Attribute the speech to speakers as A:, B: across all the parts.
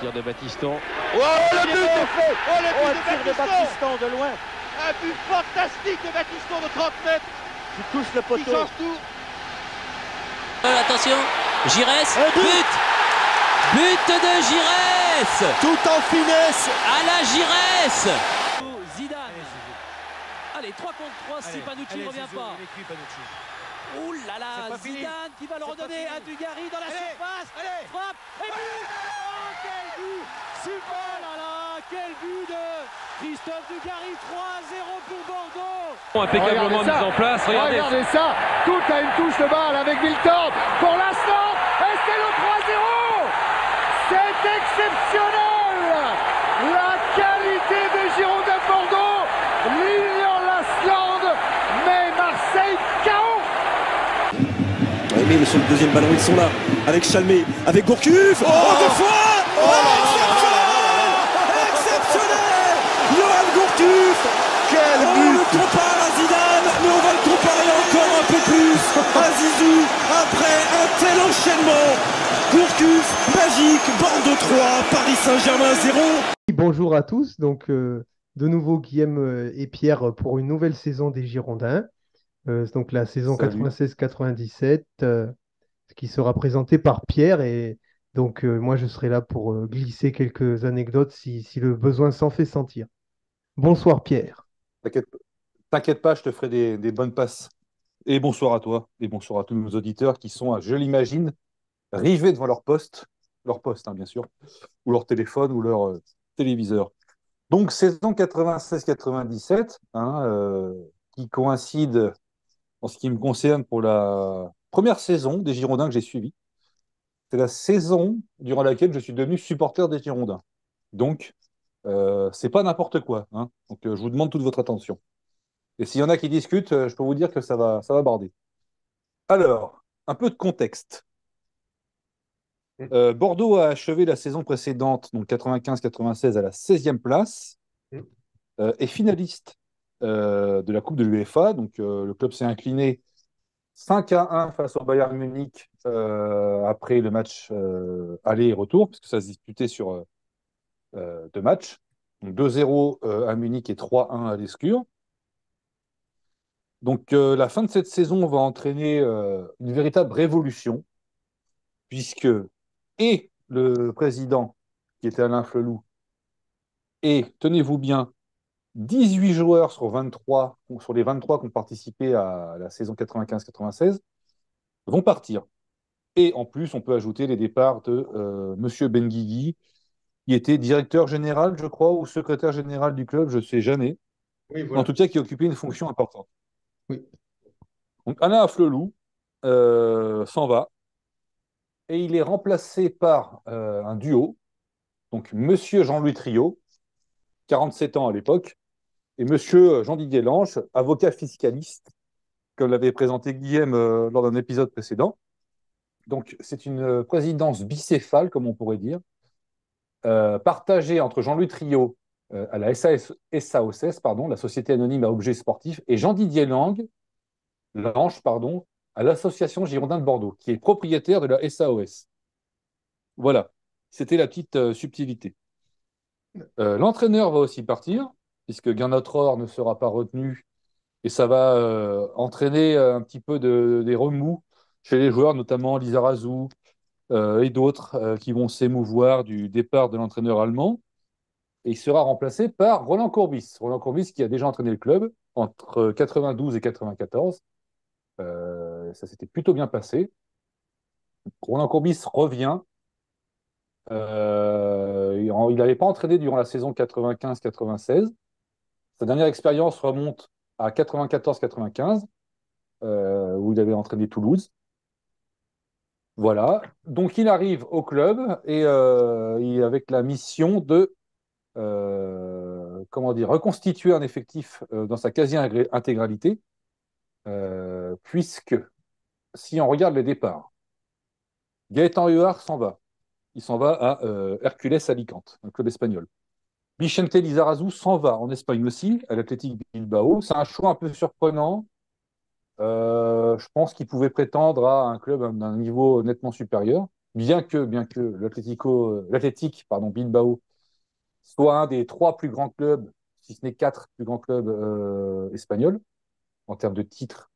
A: tir de Batiston.
B: Oh, le but est fait. Oh, le but
C: Oh,
B: de,
C: un tir de
B: Batiston
C: Batiston de loin.
B: Un but fantastique de Batiston de 30 mètres
C: qui touche le
B: qui
C: poteau.
B: change tout.
D: Euh, attention, Giresse,
C: Un but.
D: but. But de Giresse.
C: Tout en finesse.
D: À la Giresse. Zidane. Allez, 3 contre 3 si Panucci ne revient pas. Ouh là là,
B: fini.
D: Zidane qui va le redonner à Dugarry dans la
B: Allez,
D: surface.
B: allez.
D: Frappe et but Super Oh là là Quel but de Christophe Dugarry 3-0 pour Bordeaux
A: Impeccablement mise en place. Regardez.
E: Regardez ça, tout a une touche de balle avec Milton pour l'instant, et c'est le 3-0 C'est exceptionnel La qualité de Girondin de Bordeaux, Lilian Lasland, mais Marseille KO
F: mais sur le deuxième ballon, ils sont là. Avec Chalmé, avec Gourcuff. Oh, deux fois Oh, exceptionnel Exceptionnel Johan Gourcuff
C: Quel
F: On
C: but
F: le compare à Zidane, mais on va le comparer encore un peu plus à Zizou après un tel enchaînement. Gourcuff, magique, Bordeaux 3, Paris Saint-Germain 0.
G: Bonjour à tous, donc euh, de nouveau Guillaume euh, et Pierre pour une nouvelle saison des Girondins, Euh, donc la saison
F: Salut.
G: 96-97, euh, qui sera présentée par Pierre et donc euh, moi je serai là pour euh, glisser quelques anecdotes si, si le besoin s'en fait sentir. Bonsoir Pierre.
H: T'inquiète t'inquiète pas, je te ferai des, des bonnes passes. Et bonsoir à toi, et bonsoir à tous nos auditeurs qui sont, je l'imagine, rivés devant leur poste, leur poste, hein, bien sûr, ou leur téléphone, ou leur euh, téléviseur. Donc, saison 96-97, hein, euh, qui coïncide, en ce qui me concerne, pour la première saison des Girondins que j'ai suivie. C'est la saison durant laquelle je suis devenu supporter des Girondins. Donc, euh, c'est pas n'importe quoi. hein. Donc, je vous demande toute votre attention. Et s'il y en a qui discutent, euh, je peux vous dire que ça va, ça va barder. Alors, un peu de contexte. Euh, Bordeaux a achevé la saison précédente, donc 95-96, à la 16e place, euh, et finaliste euh, de la Coupe de l'UEFA. Donc, le club s'est incliné 5 à 1 face au Bayern Munich après le match aller et retour, puisque ça se disputait sur deux matchs. Donc 2-0 euh, à Munich et 3-1 à l'Escure. Donc euh, la fin de cette saison va entraîner euh, une véritable révolution, puisque et le président, qui était Alain Flelou, et tenez-vous bien, 18 joueurs sur 23, sur les 23 qui ont participé à la saison 95-96, vont partir. Et en plus, on peut ajouter les départs de euh, Monsieur Benguigui, qui était directeur général, je crois, ou secrétaire général du club, je ne sais jamais. En tout cas, qui occupait une fonction importante.
G: Oui.
H: Donc Alain euh, s'en va et il est remplacé par euh, un duo, donc Monsieur Jean-Louis Trio, 47 ans à l'époque, et Monsieur Jean-Didier Lange, avocat fiscaliste, comme l'avait présenté Guillaume euh, lors d'un épisode précédent. Donc c'est une présidence bicéphale, comme on pourrait dire, partagée entre Jean-Louis Trio euh, à la SAS, SAOCS, pardon, la Société Anonyme à Objets Sportifs, et Jean-Didier Lang, Lange, pardon, à l'Association Girondin de Bordeaux, qui est propriétaire de la SAOS. Voilà, c'était la petite euh, subtilité. Euh, L'entraîneur va aussi partir, puisque Guernot ne sera pas retenu, et ça va entraîner un petit peu de, des remous chez les joueurs, notamment Lizarazu euh, et d'autres qui vont s'émouvoir du départ de l'entraîneur allemand. Et il sera remplacé par Roland Courbis. Roland Courbis qui a déjà entraîné le club entre 92 et 94. Euh, ça s'était plutôt bien passé. Roland Courbis revient. Euh, il n'avait pas entraîné durant la saison 95-96. Sa dernière expérience remonte à 94-95, euh, où il avait entraîné Toulouse. Voilà. Donc il arrive au club et avec la mission de euh, comment dire, reconstituer un effectif euh, dans sa quasi-intégralité, euh, puisque si on regarde les départs, Gaëtan Huard s'en va. Il s'en va à Hercules Alicante, un club espagnol. Vicente Lizarazu s'en va en Espagne aussi, à l'Athletic Bilbao. C'est un choix un peu surprenant. Je pense qu'il pouvait prétendre à un club d'un niveau nettement supérieur, bien que, bien que l'Athletic, pardon, Bilbao soit un des trois plus grands clubs, si ce n'est quatre plus grands clubs euh, espagnols en termes de titres.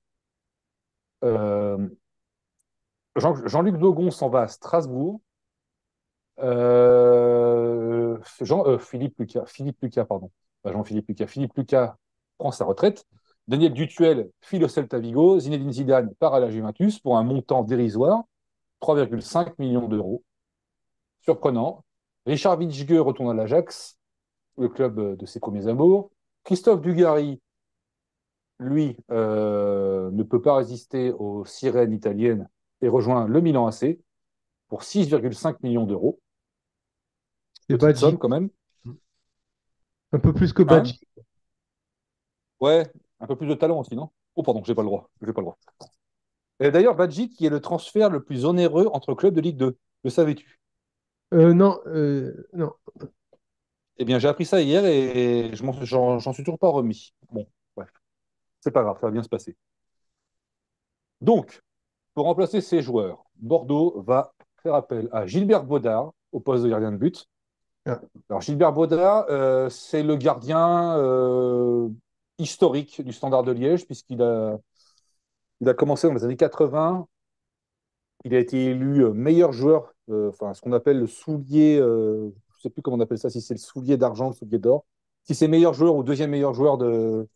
H: Euh, Jean- Jean-Luc Dogon s'en va à Strasbourg. Euh, Philippe Lucas, Philippe Lucas, pardon, pas Jean-Philippe Lucas, Philippe Lucas prend sa retraite. Daniel Dutuel file au Celta Vigo. Zinedine Zidane part à la Juventus pour un montant dérisoire, 3,5 millions d'euros. Surprenant. Richard Vitzge retourne à l'Ajax, le club de ses premiers amours. Christophe Dugarry, lui, euh, ne peut pas résister aux sirènes italiennes et rejoint le Milan AC pour 6,5 millions d'euros.
G: C'est Badji.
H: somme quand même.
G: Un peu plus que Badji.
H: Ouais, un peu plus de talent aussi, non? Oh, pardon, j'ai pas le droit. J'ai pas le droit. Et D'ailleurs, Badji, qui est le transfert le plus onéreux entre clubs de Ligue 2. Le savais-tu?
G: Euh, non, euh, non.
H: Eh bien, j'ai appris ça hier et j'en suis toujours pas remis. Bon, bref. C'est pas grave, ça va bien se passer. Donc, pour remplacer ces joueurs, Bordeaux va faire appel à Gilbert Baudard au poste de gardien de but.
G: Ah.
H: Alors, Gilbert Baudard, euh, c'est le gardien euh, historique du Standard de Liège, puisqu'il a, il a commencé dans les années 80. Il a été élu euh, meilleur joueur, enfin, ce qu'on appelle le soulier, euh, je ne sais plus comment on appelle ça, si c'est le soulier d'argent, le soulier d'or. Si c'est meilleur joueur ou deuxième meilleur joueur du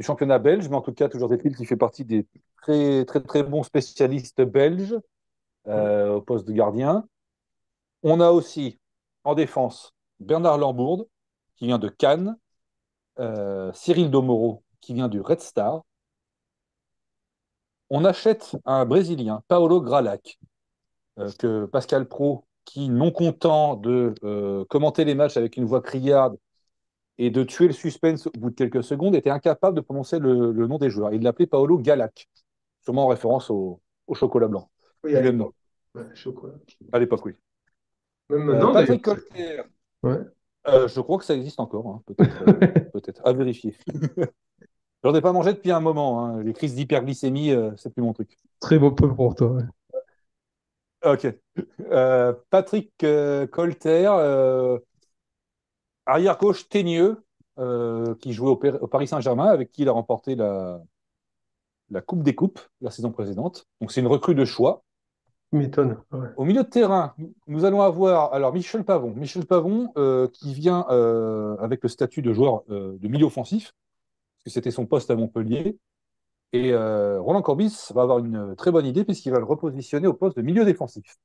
H: championnat belge, mais en tout cas, toujours est-il qu'il fait partie des très, très, très bons spécialistes belges euh, au poste de gardien. On a aussi en défense Bernard Lambourde, qui vient de Cannes, euh, Cyril Domoro, qui vient du Red Star. On achète un Brésilien, Paolo Gralac, euh, que Pascal Pro, qui, non content de euh, commenter les matchs avec une voix criarde et de tuer le suspense au bout de quelques secondes, était incapable de prononcer le, le nom des joueurs. Il l'appelait Paolo Galac, sûrement en référence au, au chocolat blanc.
G: Oui.
H: À l'époque, oui.
G: Même
H: Euh,
G: maintenant,
H: Patrick. Colter.
G: Ouais.
H: Euh, je crois que ça existe encore, hein, peut-être, euh, peut-être, à vérifier. J'en ai pas mangé depuis un moment. hein. Les crises d'hyperglycémie, euh, c'est plus mon truc.
G: Très beau peu pour toi. ouais.
H: Ok. Euh, Patrick euh, Colter, euh, arrière-gauche teigneux, euh, qui jouait au, Paris Saint-Germain, avec qui il a remporté la, la Coupe des Coupes la saison précédente. Donc c'est une recrue de choix.
G: Ouais.
H: Au milieu de terrain, nous allons avoir alors Michel Pavon. Michel Pavon qui vient avec le statut de joueur de milieu offensif, parce que c'était son poste à Montpellier. Et euh, Roland Corbis va avoir une très bonne idée puisqu'il va le repositionner au poste de milieu défensif.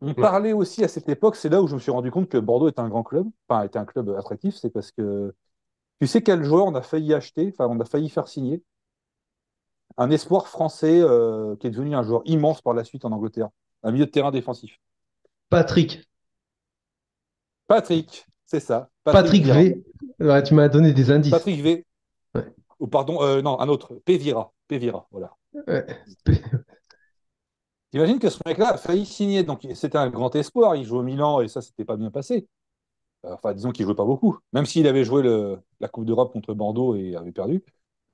H: On parlait aussi à cette époque, c'est là où je me suis rendu compte que Bordeaux est un grand club, enfin est un club attractif, c'est parce que tu sais quel joueur on a failli acheter, enfin on a failli faire signer? Un espoir français euh, qui est devenu un joueur immense par la suite en Angleterre, un milieu de terrain défensif.
G: Patrick.
H: Patrick, c'est ça.
G: Patrick. V. Ouais, tu m'as donné des indices.
H: Patrick V. Ou pardon, euh, non, un autre. Pévira. Pévira, voilà.
G: Ouais.
H: T'imagines que ce mec-là a failli signer, donc c'était un grand espoir. Il joue au Milan et ça, c'était pas bien passé. Euh, Enfin, disons qu'il jouait pas beaucoup, même s'il avait joué le- la Coupe d'Europe contre Bordeaux et avait perdu.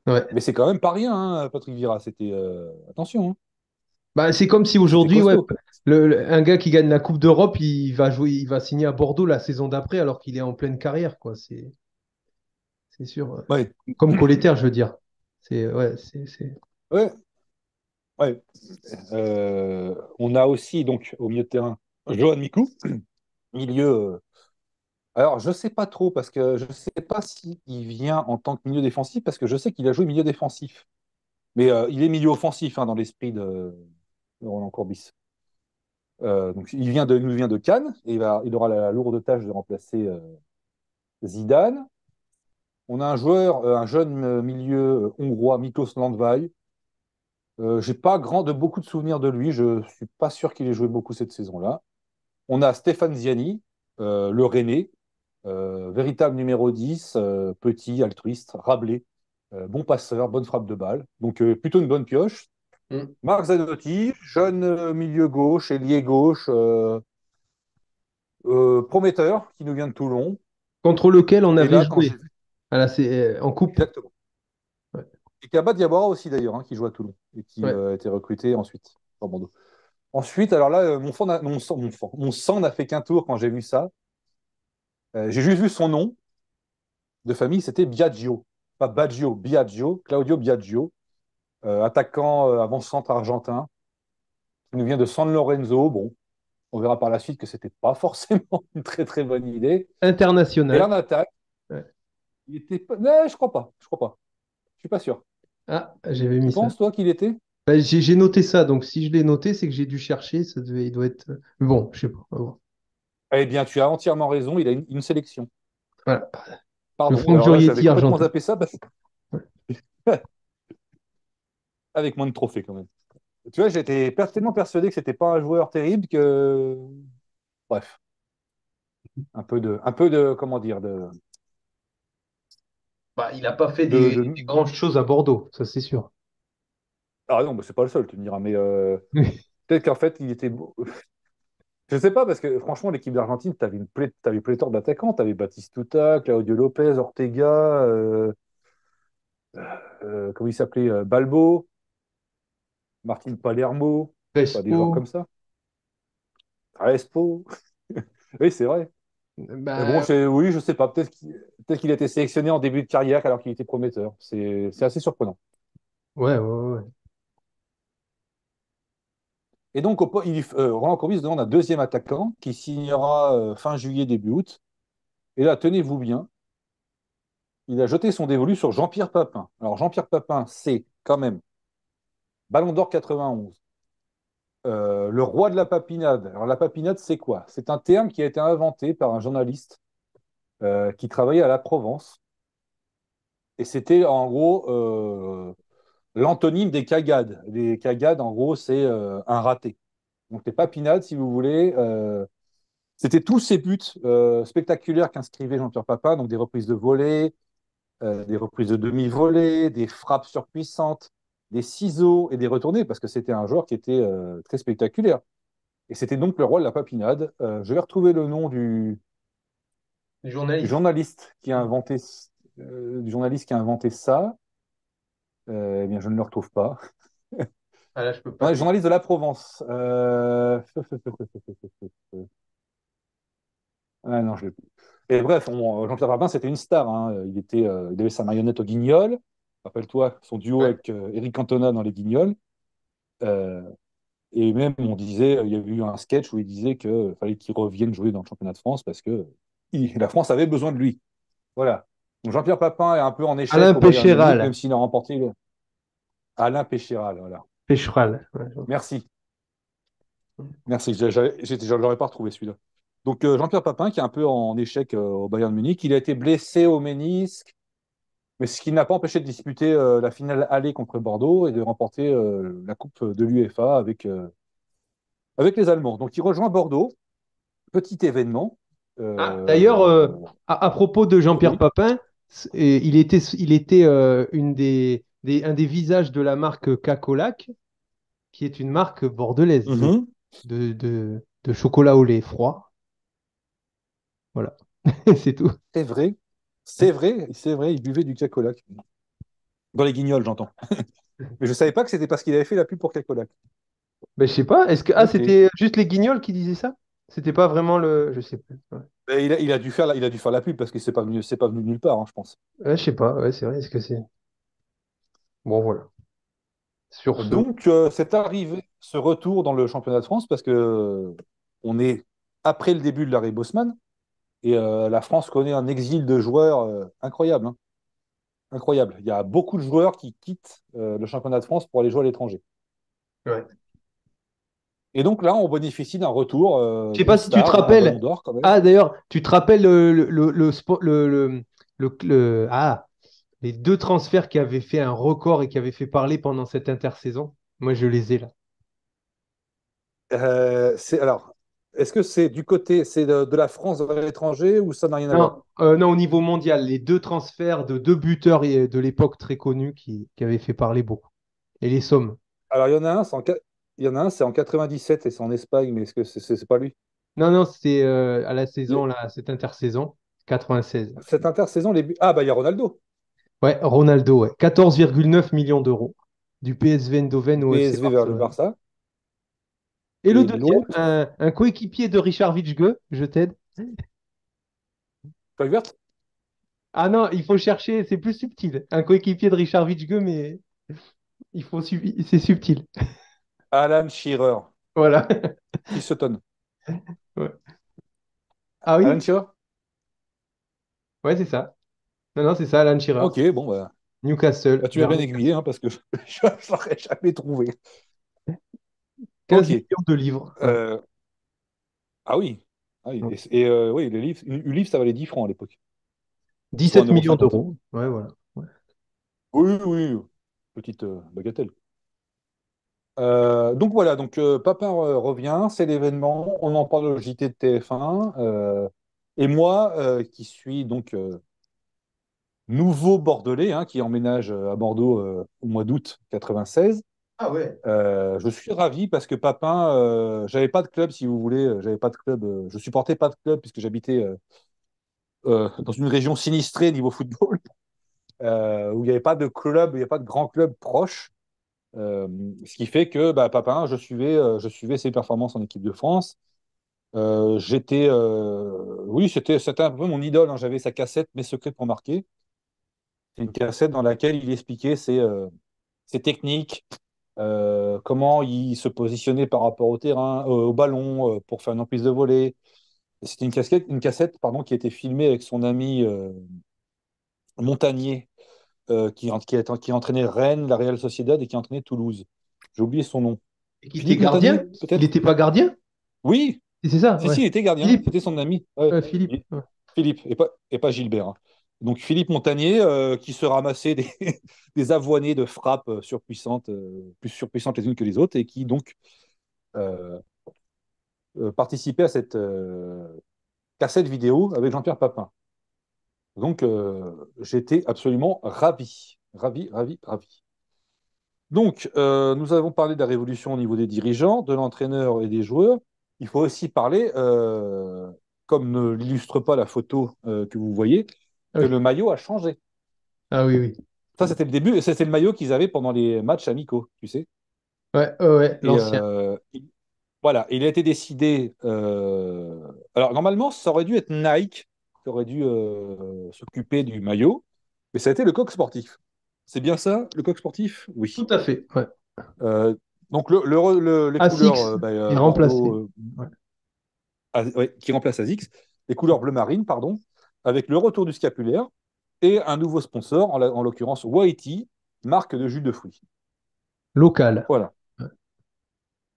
G: Ouais.
H: Mais c'est quand même pas rien, hein, Patrick Vieira. C'était euh, attention. hein.
G: Bah, c'est comme si aujourd'hui,
H: C'était
G: ouais,
H: costaud.
G: le- le- un gars qui gagne la Coupe d'Europe, il va jouer, il va signer à Bordeaux la saison d'après alors qu'il est en pleine carrière, quoi. C'est, c'est sûr.
H: Ouais.
G: Comme Colletter, je veux dire. C'est, ouais, c'est, c'est-
H: Ouais. Ouais. Euh, on a aussi donc au milieu de terrain Johan Mikou, milieu. euh, Alors je sais pas trop parce que je sais pas s'il vient en tant que milieu défensif parce que je sais qu'il a joué milieu défensif, mais euh, il est milieu offensif hein, dans l'esprit de, de Roland Courbis. Euh, donc il vient de, il vient de Cannes et il, va, il aura la lourde tâche de remplacer euh, Zidane. On a un joueur, euh, un jeune euh, milieu euh, hongrois, Miklos Landvai. Euh, j'ai pas grand de beaucoup de souvenirs de lui. Je suis pas sûr qu'il ait joué beaucoup cette saison-là. On a Stéphane Ziani, euh, le Rennais, euh, véritable numéro 10, euh, petit, altruiste, Rabelais, euh, bon passeur, bonne frappe de balle. Donc euh, plutôt une bonne pioche.
G: Mm.
H: Marc Zanotti, jeune milieu gauche, ailier gauche, euh, euh, prometteur, qui nous vient de Toulon.
G: contre lequel on avait
H: là,
G: joué. Voilà, c'est, euh, en coupe.
H: Exactement.
G: Ouais.
H: Et Kaba Diawara aussi d'ailleurs, hein, qui joue à Toulon et qui
G: Ouais.
H: euh, a été recruté ensuite par Bordeaux. Ensuite, alors là, euh, mon, fond n'a- mon, sang, mon, fond- mon sang n'a fait qu'un tour quand j'ai vu ça. Euh, j'ai juste vu son nom de famille, c'était Biagio. Pas Baggio, Biagio, Claudio Biagio, euh, attaquant avant-centre argentin, qui nous vient de San Lorenzo. Bon, on verra par la suite que c'était pas forcément une très très bonne idée. Et
G: International.
H: en attaque. Il était pas. Non, je crois pas. Je crois pas. Je suis pas sûr.
G: Ah, j'avais
H: Tu
G: mis ça.
H: penses, toi, qu'il était?
G: Bah, j'ai noté ça, donc si je l'ai noté, c'est que j'ai dû chercher. Ça devait, il doit être. Bon, je sais pas.
H: Eh bien, tu as entièrement raison. Il a une, une sélection.
G: Voilà.
H: Pardon.
G: Le Franck Jurietti argentin.
H: zappé ça parce avec moins de trophées quand même. Tu vois, j'étais tellement persuadé que c'était pas un joueur terrible que, bref, un peu de, un peu de, comment dire, de,
G: Bah, il n'a pas fait
H: de,
G: des,
H: de-
G: des grandes choses à Bordeaux, ça c'est sûr.
H: Ah non, mais c'est pas le seul, tu me diras, mais euh, peut-être qu'en fait, il était beau. Je sais pas, parce que franchement, l'équipe d'Argentine, tu avais une plé... pléthore d'attaquants. Tu avais Batistuta, Claudio Lopez, Ortega, euh, euh, comment il s'appelait Balbo, Martin Palermo, enfin, des joueurs
G: Crespo.
H: comme ça. Crespo. Oui, c'est vrai.
G: Bah,
H: bon, je- oui, je sais pas. Peut-être qu'il a été sélectionné en début de carrière alors qu'il était prometteur. C'est assez surprenant.
G: ouais, ouais, ouais.
H: Et donc, au il, euh, Roland Courbis demande un deuxième attaquant qui signera euh, fin juillet, début août. Et là, tenez-vous bien, il a jeté son dévolu sur Jean-Pierre Papin. Alors, Jean-Pierre Papin, c'est quand même Ballon d'Or 91, euh, le roi de la papinade. Alors, la papinade, c'est quoi? C'est un terme qui a été inventé par un journaliste euh, qui travaillait à la Provence. Et c'était en gros euh, l'antonyme des cagades. Les cagades, en gros, c'est un raté. Donc, les papinades, si vous voulez, c'était tous ces buts spectaculaires qu'inscrivait Jean-Pierre Papin, donc des reprises de volée, des reprises de demi-volée, des frappes surpuissantes, des ciseaux et des retournées, parce que c'était un joueur qui était euh, très spectaculaire. Et c'était donc le roi de la papinade. Euh, je vais retrouver le nom du, journaliste qui a inventé, euh, du journaliste qui a inventé ça. Eh bien, je ne le retrouve pas.
G: Ah là, je peux
H: Ouais,
G: pas.
H: journaliste de la Provence. Ah non, je l'ai plus. Et bref, Jean-Pierre Papin, c'était une star. hein. Il était, il avait sa marionnette au Guignol. Rappelle-toi son duo
G: Ouais.
H: avec euh, Eric Cantona dans les Guignols. Euh, et même, on disait, il y avait eu un sketch où il disait qu'il fallait qu'il revienne jouer dans le championnat de France parce que il- la France avait besoin de lui. Voilà. Donc Jean-Pierre Papin est un peu en échec
G: Alain
H: au Bayern Munich,
G: Péchéral.
H: même s'il a remporté le... Alain Péchéral, voilà.
G: Pécheral. Ouais.
H: Merci. Merci. Ne l'aurais pas retrouvé celui-là. Donc euh, Jean-Pierre Papin qui est un peu en échec euh, au Bayern Munich, il a été blessé au ménisque, mais ce qui n'a pas empêché de disputer euh, la finale aller contre Bordeaux et de remporter euh, la Coupe de l'UEFA avec, euh, avec les Allemands. Donc il rejoint Bordeaux, petit événement.
G: Ah, d'ailleurs, À, à propos de Jean-Pierre
H: Oui.
G: Papin, il était, il était une des, des- un des visages de la marque Cacolac, qui est une marque bordelaise
H: mhm.
G: de, de, de chocolat au lait froid. Voilà, c'est tout.
H: C'est vrai, c'est vrai, c'est vrai, il buvait du Cacolac. Dans les guignols, j'entends. Mais je savais pas que c'était parce qu'il avait fait la pub pour Cacolac.
G: Ben, je sais pas, est-ce que ah, c'était juste les guignols qui disaient ça? C'était pas vraiment le. Je sais plus. Ouais.
H: Mais il a, il a dû faire la, il a dû faire la pub parce que c'est pas venu, c'est pas venu de nulle part, hein, je pense.
G: Ouais, je sais pas, ouais, c'est vrai, est-ce que c'est. Bon, voilà. Sur ce.
H: Donc, euh, c'est arrivé ce retour dans le championnat de France parce que euh, on est après le début de l'arrêt Bosman et euh, la France connaît un exil de joueurs euh, incroyable. hein. Incroyable. Il y a beaucoup de joueurs qui quittent euh, le championnat de France pour aller jouer à l'étranger.
G: Ouais.
H: Et donc là, on bénéficie d'un retour. euh,
G: Je sais pas si tu te rappelles. Ah, d'ailleurs, tu te rappelles le, le, le, le, spo- le- le- le- le- ah, les deux transferts qui avaient fait un record et qui avaient fait parler pendant cette intersaison? Moi, je les ai là.
H: Euh, c'est alors. Est-ce que c'est du côté, c'est de, de la France vers l'étranger ou ça n'a rien à voir?
G: Non, euh, non, au niveau mondial, les deux transferts de deux buteurs et- de l'époque très connus qui, qui avaient fait parler beaucoup. Et les sommes.
H: Alors, il y en a un, c'est en, qua- il y en a un, c'est en 97 et c'est en Espagne, mais est-ce que c'est c'est- c'est pas lui?
G: Non, non, c'était euh, à la saison, là, cette intersaison, 96.
H: Cette intersaison, les buts. Ah, bah, il y a Ronaldo.
G: Ouais, Ronaldo, ouais. 14,9 millions d'euros du PSV Eindhoven au FC
H: PSV vers le. Barça.
G: Et le deuxième, un, un coéquipier de Richard Witschge, je t'aide.
H: Feuille verte
G: Ah non, il faut chercher, c'est plus subtil. Un coéquipier de Richard Witschge, mais il faut c'est subtil.
H: Alan Shearer.
G: Voilà.
H: Chris Sutton.
G: Ah oui,
H: Alan Shearer?
G: Ouais, c'est ça. Non, non, c'est ça, Alan Shearer.
H: Ok, bon, bah,
G: Newcastle.
H: bah, tu m'as bien aiguillé hein, parce que je n'aurais jamais trouvé.
G: 15
H: Ok.
G: millions de livres.
H: Euh, Ah oui. Ah oui.
G: Ouais.
H: Et, et, euh, oui, les livres, une- une livre, ça valait 10 francs à l'époque.
G: 17
H: 1,50
G: millions d'euros. Ouais, voilà.
H: Oui, oui, petite euh, bagatelle. Euh, donc voilà, donc euh, euh, revient, c'est l'événement, on en parle au JT de TF1, euh, et moi qui suis donc nouveau Bordelais, hein, qui emménage à Bordeaux au mois d'août 96,
G: Ah ouais.
H: euh, je suis ravi parce que Papin, euh, j'avais pas de club si vous voulez, euh, j'avais pas de club, euh, je supportais pas de club puisque j'habitais dans une région sinistrée niveau football, où il n'y avait pas de club, il n'y avait pas de grand club proche. Ce qui fait que bah, Papin, je suivais, je ses performances en équipe de France. J'étais, oui, c'était, un peu mon idole. hein. J'avais sa cassette Mes secrets pour marquer. C'est une cassette dans laquelle il expliquait ses techniques, euh, comment il se positionnait par rapport au terrain, euh, au ballon, euh, pour faire une emprise de volée. C'était une cassette, une cassette pardon, qui a été filmée avec son ami Montagnier, qui, qui, a- qui entraînait Rennes, la Real Sociedad et qui entraînait Toulouse. J'ai oublié son nom.
G: Et qui était gardien? Il n'était pas gardien?
H: Oui,
G: C'est ça,
H: si,
G: ouais.
H: si, il était gardien. C'était son ami. Ouais.
G: Philippe.
H: Philippe, et pas, et pas Gilbert. hein. Donc Philippe Montagnier, euh, qui se ramassait des, des de frappes euh, surpuissantes, euh, plus surpuissantes les unes que les autres, et qui donc participait à cette cassette vidéo avec Jean-Pierre Papin. Donc j'étais absolument ravi, ravi, ravi, ravi. Donc nous avons parlé de la révolution au niveau des dirigeants, de l'entraîneur et des joueurs. Il faut aussi parler, comme ne l'illustre pas la photo que vous voyez, que
G: Oui.
H: le maillot a changé.
G: Ah oui, oui.
H: Ça, c'était le début, c'était le maillot qu'ils avaient pendant les matchs amicaux, tu sais.
G: Ouais, ouais, l'ancien.
H: euh, il- voilà, il a été décidé. euh, Alors, normalement, ça aurait dû être Nike qui aurait dû euh, s'occuper du maillot, mais ça a été le coq sportif. C'est bien ça, le coq sportif? Oui.
G: Tout à fait. Ouais.
H: Donc, le, le- le- les
G: Asics
H: couleurs. bah,
G: Ouais.
H: Ah, ouais, qui remplace Asics, les couleurs bleu marine, pardon, avec le retour du scapulaire et un nouveau sponsor, en, l'occurrence Waiti, marque de jus de fruits.
G: Local.
H: Voilà.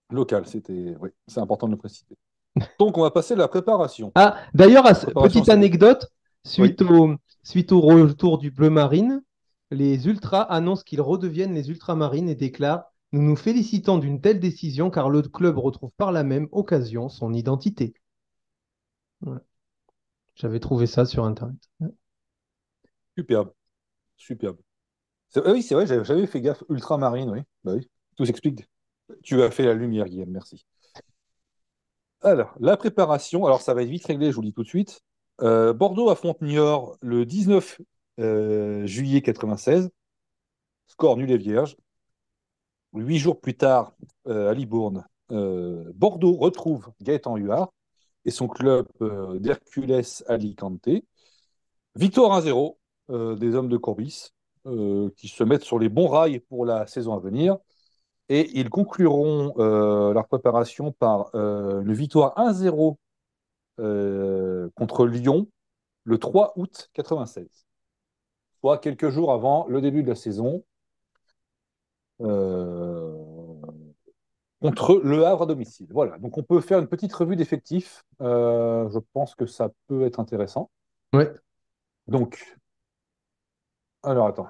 H: Local, c'était, oui, c'est important de le préciser. Donc, on va passer à la préparation.
G: Ah, d'ailleurs, petite anecdote, suite au, suite au retour du bleu marine, les Ultras annoncent qu'ils redeviennent les Ultramarines et déclarent Nous nous félicitons d'une telle décision car le club retrouve par la même occasion son identité. Voilà. J'avais trouvé ça sur Internet.
H: Superbe. Superbe. Ah oui, c'est vrai, j'avais fait gaffe. Ultramarine, oui. Bah oui, tout s'explique. Tu as fait la lumière, Guillaume, merci. Alors, la préparation, alors ça va être vite réglé, je vous le dis tout de suite. Euh, Bordeaux affronte Niort le 19 euh, juillet 96. Score nul et vierge. Huit jours plus tard, euh, à Libourne, Bordeaux retrouve Gaëtan Huard son club euh, d'Hercules Alicante. Victoire 1-0 euh, des hommes de Courbis euh, qui se mettent sur les bons rails pour la saison à venir. Et ils concluront euh, leur préparation par une victoire 1-0 euh, contre Lyon le 3 août 96, soit quelques jours avant le début de la saison, contre le Havre à domicile. Voilà, donc on peut faire une petite revue d'effectifs. Euh, je pense que ça peut être intéressant.
G: Ouais.
H: Donc, alors attends.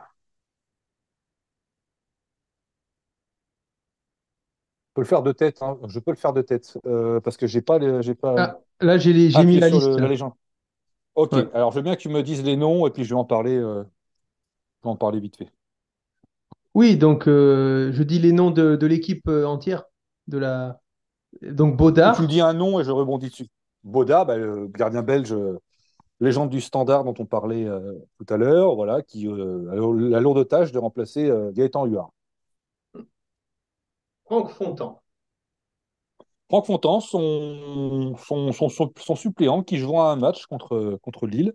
H: Je peux le faire de tête, hein. Je peux le faire de tête euh, parce que j'ai pas, j'ai pas.
G: Ah, là, j'ai les- j'ai
H: Ah,
G: mis la liste.
H: le- la
G: là.
H: légende. Ok,
G: Ouais.
H: alors je veux bien que tu me dises les noms et puis je vais en parler, euh, je vais en parler vite fait.
G: Oui, donc euh, je dis les noms de, de l'équipe entière. De la... Donc
H: Tu
G: Baudard,
H: me dis un nom et je rebondis dessus. Boda, bah, le gardien belge, euh, légende du standard dont on parlait euh, tout à l'heure, voilà, qui euh, a la lourde tâche de remplacer euh, Gaëtan Huard.
G: Franck Fontan,
H: Franck Fontan, son, son, son, son- son suppléant, qui jouera un match contre, contre Lille,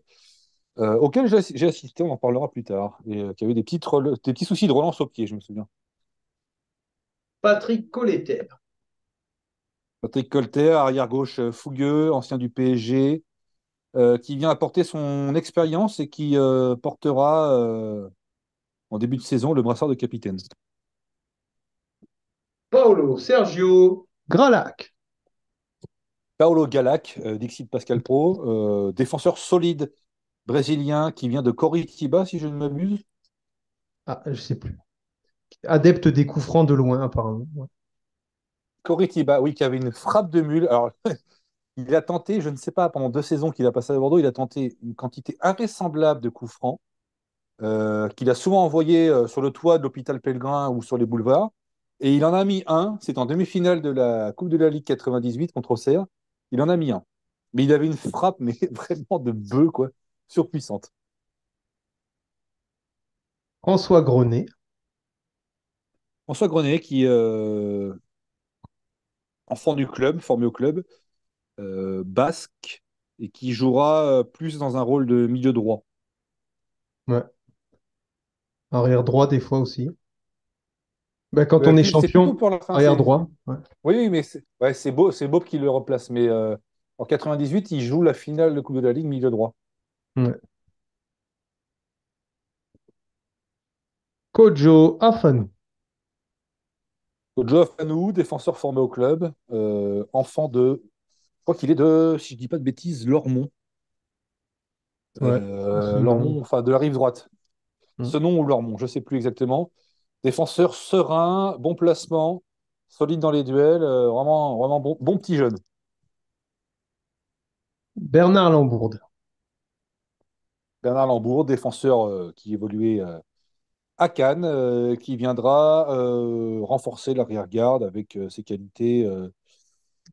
H: euh, auquel j'ai assisté, on en parlera plus tard, et euh, qui avait des, petites des petits soucis de relance au pied, je me souviens.
G: Patrick Colleter.
H: Patrick Colter, arrière-gauche euh, fougueux, ancien du PSG, euh, qui vient apporter son expérience et qui euh, portera euh, en début de saison le brassard de capitaine.
G: Paolo Sergio Gralac.
H: Paolo Galac, Dixit Pascal Pro, défenseur solide brésilien qui vient de Coritiba, si je ne m'abuse.
G: Ah, je sais plus. Adepte des coups francs de loin, apparemment. Ouais.
H: Coritiba, oui, qui avait une frappe de mule. Alors, il a tenté, je ne sais pas, pendant deux saisons qu'il a passé à Bordeaux, il a tenté une quantité invraisemblable de coups francs euh, qu'il a souvent envoyé euh, sur le toit de l'hôpital Pellegrin ou sur les boulevards. Et il en a mis un, c'est en demi-finale de la Coupe de la Ligue 98 contre Auxerre. Il en a mis un. Mais il avait une frappe, mais vraiment de bœuf, quoi, surpuissante.
G: François Grenet.
H: François Grenet, qui, euh, enfant du club, formé au club, euh, basque, et qui jouera euh, plus dans un rôle de milieu droit.
G: Ouais. Arrière droit, des fois aussi. Ben, quand
H: Ouais,
G: on est champion,
H: pour la fin,
G: arrière droit. ouais.
H: Oui, oui, mais c'est ouais, Bob qui le remplace. Mais euh, en 98, il joue la finale de Coupe de la Ligue milieu droit.
G: Kojo Afanu.
H: Joe Fanou, défenseur formé au club, euh, enfant de, je crois qu'il est de, si je dis pas de bêtises, Lormont.
G: Ouais,
H: Euh, Lormont, enfin de la rive droite.
G: Mm.
H: Ce nom ou Lormont, je sais plus exactement. Défenseur serein, bon placement, solide dans les duels, euh, vraiment, vraiment bon, bon petit jeune.
G: Bernard Lambourde.
H: Bernard Lambourg, défenseur euh, qui évoluait euh, à Cannes, euh, qui viendra euh, renforcer l'arrière-garde avec euh, ses qualités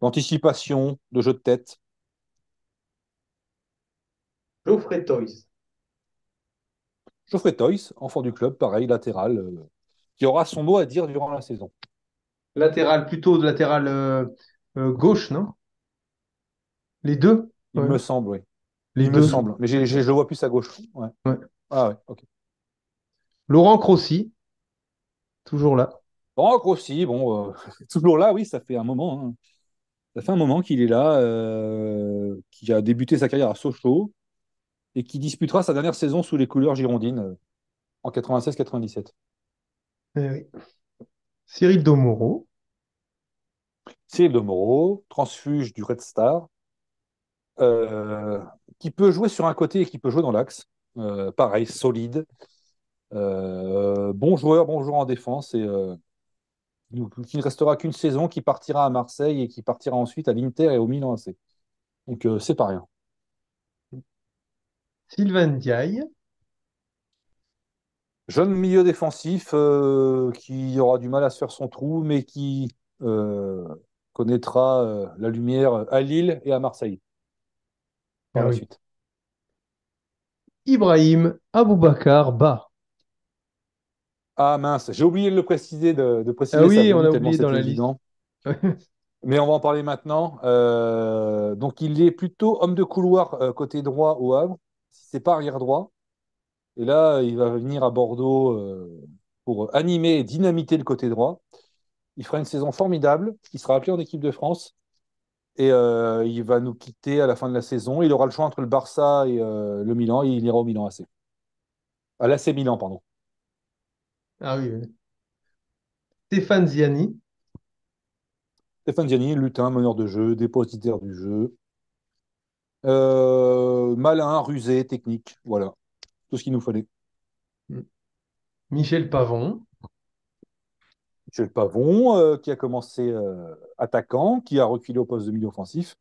H: d'anticipation, de jeu de tête.
G: Geoffrey Toys.
H: Geoffrey Toys, enfant du club, pareil, latéral, qui aura son mot à dire durant la saison.
G: Latéral, plutôt de latéral gauche, non? Les deux?
H: Il
G: Ouais.
H: me semble, oui.
G: Les
H: Il
G: deux.
H: me semble. Mais je le vois plus à gauche. Ouais.
G: Ouais.
H: Ah ouais, ok.
G: Laurent Crossi. Toujours là.
H: Bon, Grossi, bon, euh, toujours là, oui, ça fait un moment. hein. Ça fait un moment qu'il est là, euh, qui a débuté sa carrière à Sochaux et qui disputera sa dernière saison sous les couleurs girondines euh, en 96-97.
G: Eh oui. Cyril Domoro.
H: Cyril de Moreau, transfuge du Red Star, euh, qui peut jouer sur un côté et qui peut jouer dans l'axe. Euh, pareil, solide, bon joueur, bon joueur en défense et euh, qui ne restera qu'une saison, qui partira à Marseille et qui partira ensuite à l'Inter et au Milan AC. Donc euh, c'est pas rien.
G: Sylvain Diaye.
H: Jeune milieu défensif euh, qui aura du mal à se faire son trou, mais qui euh, connaîtra euh, la lumière à Lille et à Marseille par
G: Ah
H: la suite.
G: Ibrahim Aboubakar Ba.
H: Ah mince, j'ai oublié de le préciser, de, de préciser
G: Ah oui, on a oublié dans la liste.
H: Mais on va en parler maintenant. Euh, donc il est plutôt homme de couloir euh, côté droit au Havre, si c'est pas arrière droit. Et là, il va venir à Bordeaux euh, pour animer et dynamiter le côté droit. Il fera une saison formidable. Il sera appelé en équipe de France. Et il va nous quitter à la fin de la saison. Il aura le choix entre le Barça et le Milan. Et il ira au Milan AC. À l'AC Milan, pardon.
G: Ah oui, oui. Stéphane Ziani.
H: Stéphane Gianni, lutin, meneur de jeu, dépositaire du jeu. Euh, malin, rusé, technique. Voilà. Tout ce qu'il nous fallait.
G: Michel Pavon.
H: Michel Pavon, euh, qui a commencé euh, attaquant, qui a reculé au poste de milieu offensif,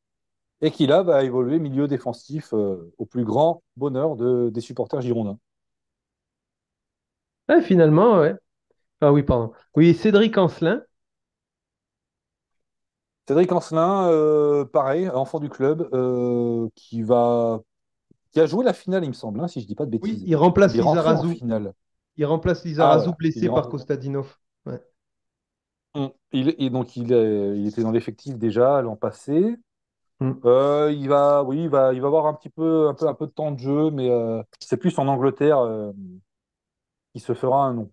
H: et qui là va évoluer milieu défensif au plus grand bonheur de- des supporters girondins.
G: Ah, finalement, ouais. Ah oui, pardon. Oui, Cédric Ancelin.
H: Cédric Ancelin, euh, pareil, enfant du club, euh, qui va, qui a joué la finale, il me semble, hein, si je dis pas de
G: Oui,
H: bêtises.
G: il remplace
H: Il en
G: Lizarazu.
H: finale.
G: Il remplace
H: Ah,
G: Lizarazu blessé par Kostadinov. Ouais.
H: Hum. Il, et donc il, est- il était dans l'effectif déjà l'an passé.
G: Hum.
H: Euh, il va, oui, il va, il va avoir un petit peu, un peu, un peu de temps de jeu, mais c'est plus en Angleterre se fera un nom.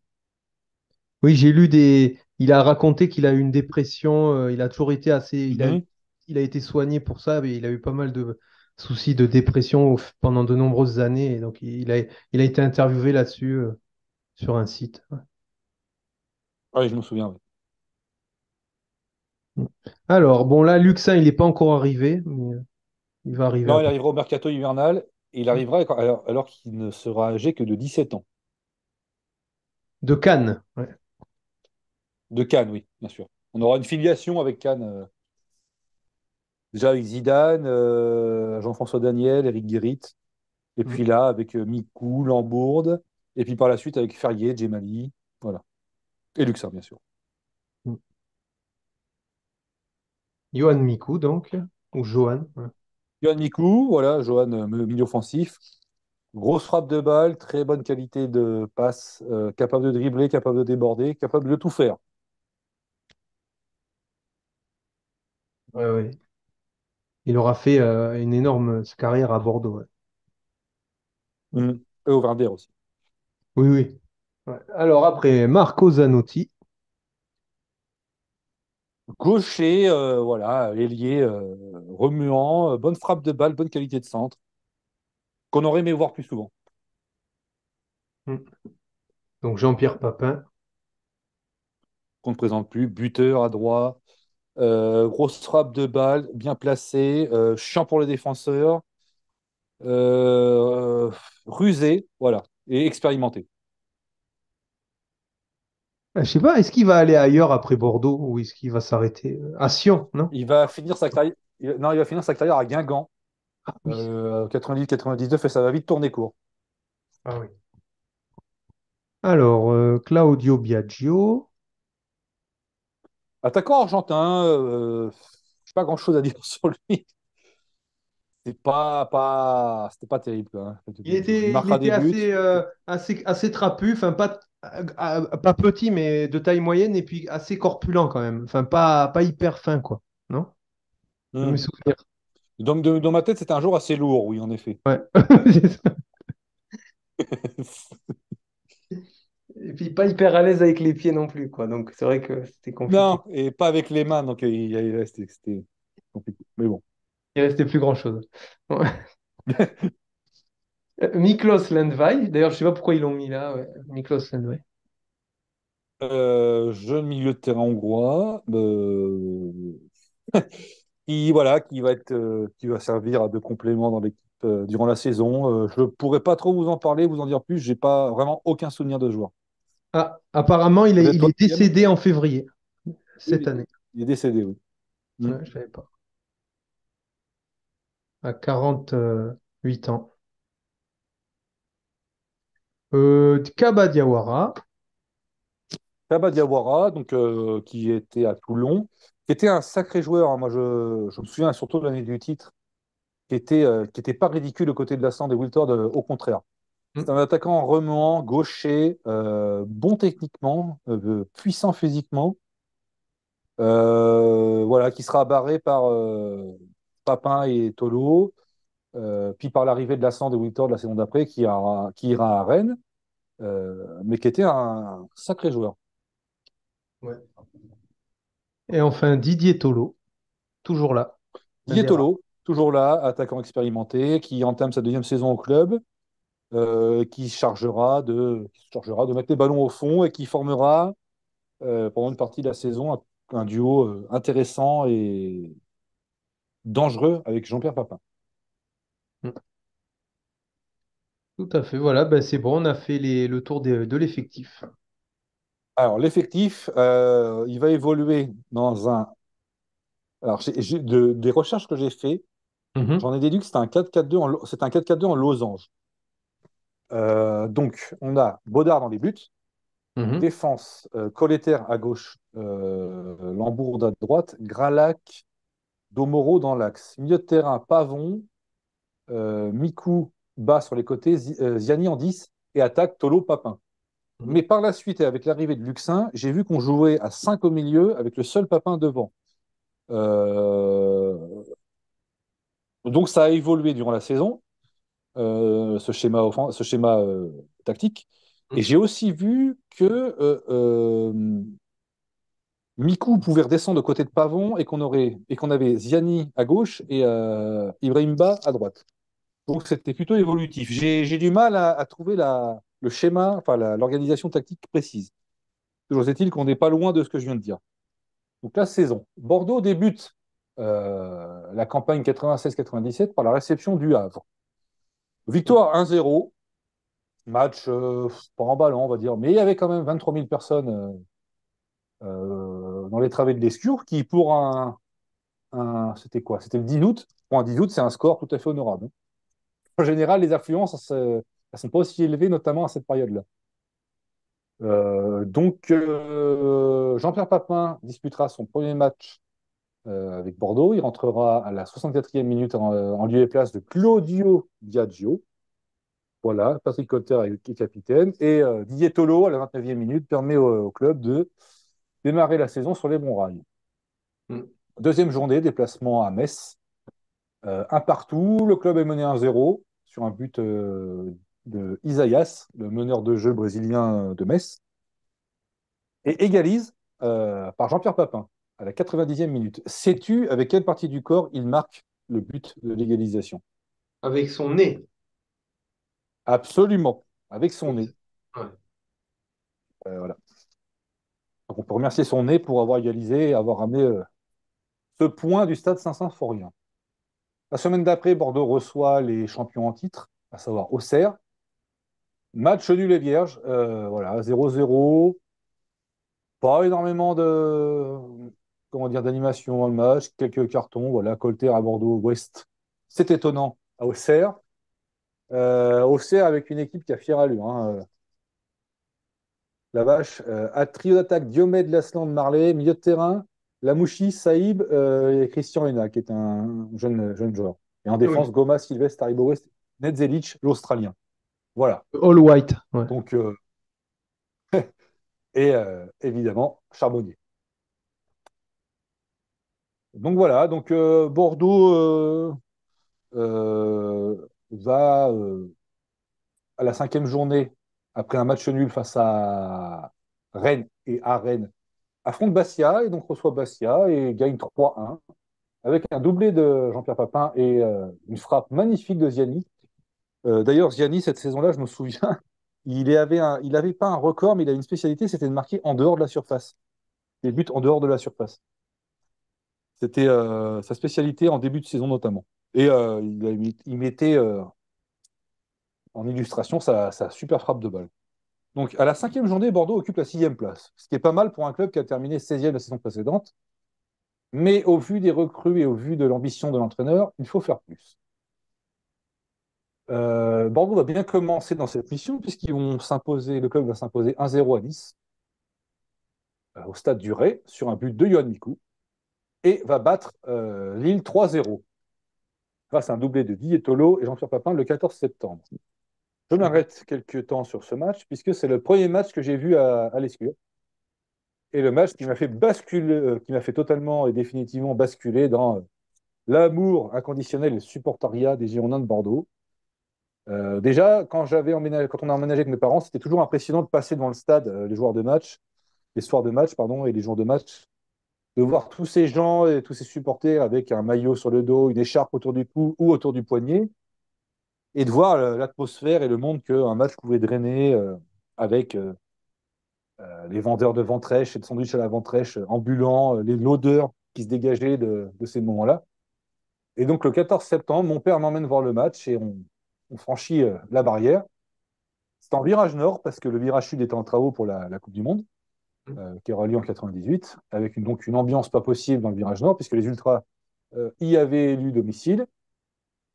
G: Oui, j'ai lu des. Il a raconté qu'il a eu une dépression. euh, il a toujours été assez. Il a,
H: Mhm.
G: il a été soigné pour ça, mais il a eu pas mal de soucis de dépression pendant de nombreuses années. Et donc, il a, il a été interviewé là-dessus euh, sur un site.
H: Oui, je me souviens. oui.
G: Alors, bon, là, Luxin, il n'est pas encore arrivé, mais euh, il va arriver.
H: Non, il arrivera au mercato hivernal et il arrivera alors qu'il ne sera âgé que de 17 ans.
G: De Cannes. ouais.
H: De Cannes, oui, bien sûr. On aura une filiation avec Cannes. euh, déjà avec Zidane, euh, Jean-François Daniel, Eric Guérit. Et
G: Mm.
H: puis là, avec euh, Mikou, Lambourde. Et puis par la suite, avec Ferrier, Djemali. Voilà. Et Luxin, bien sûr.
G: Johan Mikou, donc, ou Johan. ouais.
H: Johan Mikou, voilà, Johan, milieu offensif. Grosse frappe de balle, très bonne qualité de passe, euh, capable de dribbler, capable de déborder, capable de tout faire.
G: Ouais, ouais. Il aura fait euh, une énorme carrière à Bordeaux. ouais.
H: Mm. Et au Werder aussi.
G: Oui, oui. Ouais. Alors après, Marco Zanotti.
H: Gaucher, euh, voilà, ailier euh, remuant, euh, bonne frappe de balle, bonne qualité de centre, qu'on aurait aimé voir plus souvent.
G: Donc Jean-Pierre Papin.
H: Qu'on ne présente plus, buteur à droite, euh, grosse frappe de balle, bien placée, euh, chiant pour les défenseurs, euh, rusé, voilà, et expérimenté.
G: Ah, Je sais pas, est-ce qu'il va aller ailleurs après Bordeaux ou est-ce qu'il va s'arrêter euh, à Sion, non?
H: Il va finir sa carrière, non, il va finir sa carrière à Guingamp,
G: Ah oui.
H: euh, 90-99, et ça va vite tourner court.
G: Ah oui. Alors, euh, Claudio Biagio.
H: Attaquant argentin, euh, j'ai pas grand-chose à dire sur lui. C'est pas, pas, c'était pas terrible. hein.
G: Il était, il assez, euh, assez, assez trapu, enfin pas, pas petit, mais de taille moyenne et puis assez corpulent quand même. Enfin, pas, pas hyper fin, quoi. Non? De
H: Hmm.
G: mes souvenirs.
H: Donc, de- dans ma tête, c'était un jour assez lourd, oui, en effet.
G: Ouais. Et puis pas hyper à l'aise avec les pieds non plus, quoi. Donc c'est vrai que c'était compliqué.
H: Non, et pas avec les mains, donc il c'était c'était compliqué. Mais bon.
G: Il restait plus grand-chose. Ouais. Euh, Miklos Landvai, d'ailleurs, je sais pas pourquoi ils l'ont mis là. Ouais. Miklos Landvai.
H: Euh, jeune milieu de terrain hongrois, euh, qui, voilà, qui va être, euh, qui va servir de complément dans l'équipe euh, durant la saison. Euh, je ne pourrais pas trop vous en parler, vous en dire plus. J'ai pas vraiment aucun souvenir de ce joueur.
G: Ah, apparemment, il est, il décédé en février cette
H: Oui.
G: année.
H: Il est décédé, oui.
G: Je savais pas. À 48 ans. Euh, Kaba Diawara.
H: Kaba Diawara, donc, euh, qui était à Toulon, qui était un sacré joueur. hein. Moi, je, je me souviens surtout de l'année du titre, qui était, euh, qui était pas ridicule aux côtés de la Sand et Wiltord, euh, au contraire.
G: Mm.
H: C'est un attaquant remuant, gaucher, euh, bon techniquement, puissant physiquement, voilà, qui sera barré par Papin et Tolo, puis par l'arrivée de la Sand et Wiltord la saison d'après, qui, ira- qui ira à Rennes, mais qui était un sacré joueur.
G: Et enfin, Didier Tolo. Toujours là.
H: Didier Tolo, toujours là, attaquant expérimenté, qui entame sa deuxième saison au club, euh, qui chargera de, qui se chargera de mettre les ballons au fond et qui formera euh, pendant une partie de la saison un, un duo euh, intéressant et dangereux avec Jean-Pierre Papin.
G: Tout à fait. Voilà, ben, c'est bon, on a fait les- le tour de l'effectif.
H: Alors, l'effectif, euh, il va évoluer dans un. Alors, de- des recherches que j'ai fait,
G: Mhm.
H: j'en ai déduit que c'est un 4-4-2 en, lo- c'est un 4-4-2 en losange. Euh, donc, on a Baudard dans les buts,
G: Mhm.
H: défense, euh, Colletter à gauche, euh, Lambourde à droite, Gralac, Domoro dans l'axe. Milieu de terrain, Pavon, Mikou bas sur les côtés, Zi- Ziani en 10 et attaque Tolo Papin. Mais par la suite, et avec l'arrivée de Luxin, j'ai vu qu'on jouait à 5 au milieu avec le seul Papin devant. Euh, Donc ça a évolué durant la saison, euh, ce schéma, offen- ce schéma euh, tactique. Et j'ai aussi vu que Mikou pouvait redescendre de côté de Pavon et qu'on aurait et qu'on avait Ziani à gauche et euh, Ibrahim Ba à droite. Donc c'était plutôt évolutif. J'ai j'ai du mal à, à trouver la, le schéma, enfin l'organisation tactique précise. Toujours est-il qu'on n'est pas loin de ce que je viens de dire. Donc la saison. Bordeaux débute euh, la campagne 96-97 par la réception du Havre. Victoire 1-0. Match euh, pas emballant, on va dire. Mais il y avait quand même 23 000 personnes euh, dans les travées de l'Escure qui, pour un. C'était quoi? C'était le 10 août. Pour un 10 août, c'est un score tout à fait honorable. En général, les affluences, elles sont pas aussi élevées, notamment à cette période-là. Euh, donc, euh, Jean-Pierre Papin disputera son premier match euh, avec Bordeaux. Il rentrera à la 64e minute en, en lieu et place de Claudio Biagio. Voilà, Patrick Cotter est capitaine. Et Didier Tolo, à la 29e minute, permet au, au club de démarrer la saison sur les bons rails.
G: Mm.
H: Deuxième journée, déplacement à Metz. Un partout, le club est mené 1-0 sur un but de Isaías, le meneur de jeu brésilien de Metz, et égalise euh, par Jean-Pierre Papin à la 90e minute. Sais-tu avec quelle partie du corps il marque le but de l'égalisation?
G: Avec son nez.
H: Absolument, avec son nez.
G: Ouais.
H: Euh, voilà. Donc on peut remercier son nez pour avoir égalisé et avoir ramené euh, ce point du stade Saint-Symphorien. La semaine d'après, Bordeaux reçoit les champions en titre, à savoir Auxerre. Match nul et vierge, euh, voilà, 0-0. Pas énormément de comment dire d'animation dans le match, quelques cartons, voilà, Colter à Bordeaux, Ouest. C'est étonnant à Auxerre. Euh, Auxerre avec une équipe qui a fière allure. Hein. La vache. Euh, à trio d'attaque, Diomède, Lasland, Marley. Milieu de terrain, Lamouchi, Saïb euh, et Christian Hena, qui est un jeune, jeune joueur. Et en défense, Goma, Sylvestre, Taribo West, Nedzelic, l'Australien. Voilà.
G: All white. ouais.
H: Donc, euh, et euh, évidemment, Charbonnier. Donc voilà, donc euh, Bordeaux va à la cinquième journée, après un match nul face à Rennes et à Rennes, affronte Bastia et donc reçoit Bastia et gagne 3-1 avec un doublé de Jean-Pierre Papin et une frappe magnifique de Ziani. Euh, D'ailleurs, Ziani, cette saison-là, je me souviens, il avait, avait pas un record, mais il a une spécialité, c'était de marquer en dehors de la surface. Des buts en dehors de la surface. C'était euh, sa spécialité en début de saison notamment. Et euh, il, mettait en illustration sa, sa super frappe de balle. Donc à la cinquième journée, Bordeaux occupe la sixième place, ce qui est pas mal pour un club qui a terminé 16e la saison précédente. Mais au vu des recrues et au vu de l'ambition de l'entraîneur, il faut faire plus. Euh, Bordeaux va bien commencer dans cette mission puisqu'ils vont s'imposer, le club va s'imposer 1-0 à Nice euh, au stade du Ray sur un but de Yohan Mikou et va battre euh, Lille 3-0 grâce à un doublé de Guy Tolo et Jean-Pierre Papin le 14 septembre. Je m'arrête quelques temps sur ce match puisque c'est le premier match que j'ai vu à, l'Escure et le match qui m'a fait basculer, euh, qui m'a fait totalement et définitivement basculer dans l'amour inconditionnel et supportariat des Girondins de Bordeaux. Euh, déjà, quand, quand on a emménagé avec mes parents, c'était toujours impressionnant de passer devant le stade, euh, les joueurs de match, les soirs de match, pardon, et les jours de match, de voir tous ces gens et tous ces supporters avec un maillot sur le dos, une écharpe autour du cou ou autour du poignet, et de voir euh, l'atmosphère et le monde qu'un match pouvait drainer avec les vendeurs de ventrèche et de sandwich à la ventrèche ambulants, l'odeur qui se dégageait de ces moments-là. Et donc le 14 septembre, mon père m'emmène voir le match et on, on franchit euh, la barrière. C'est en virage nord parce que le virage sud était en travaux pour la, la Coupe du Monde, euh, qui aura lieu en 98, avec une, donc une ambiance pas possible dans le virage nord, puisque les Ultras euh, y avaient élu domicile.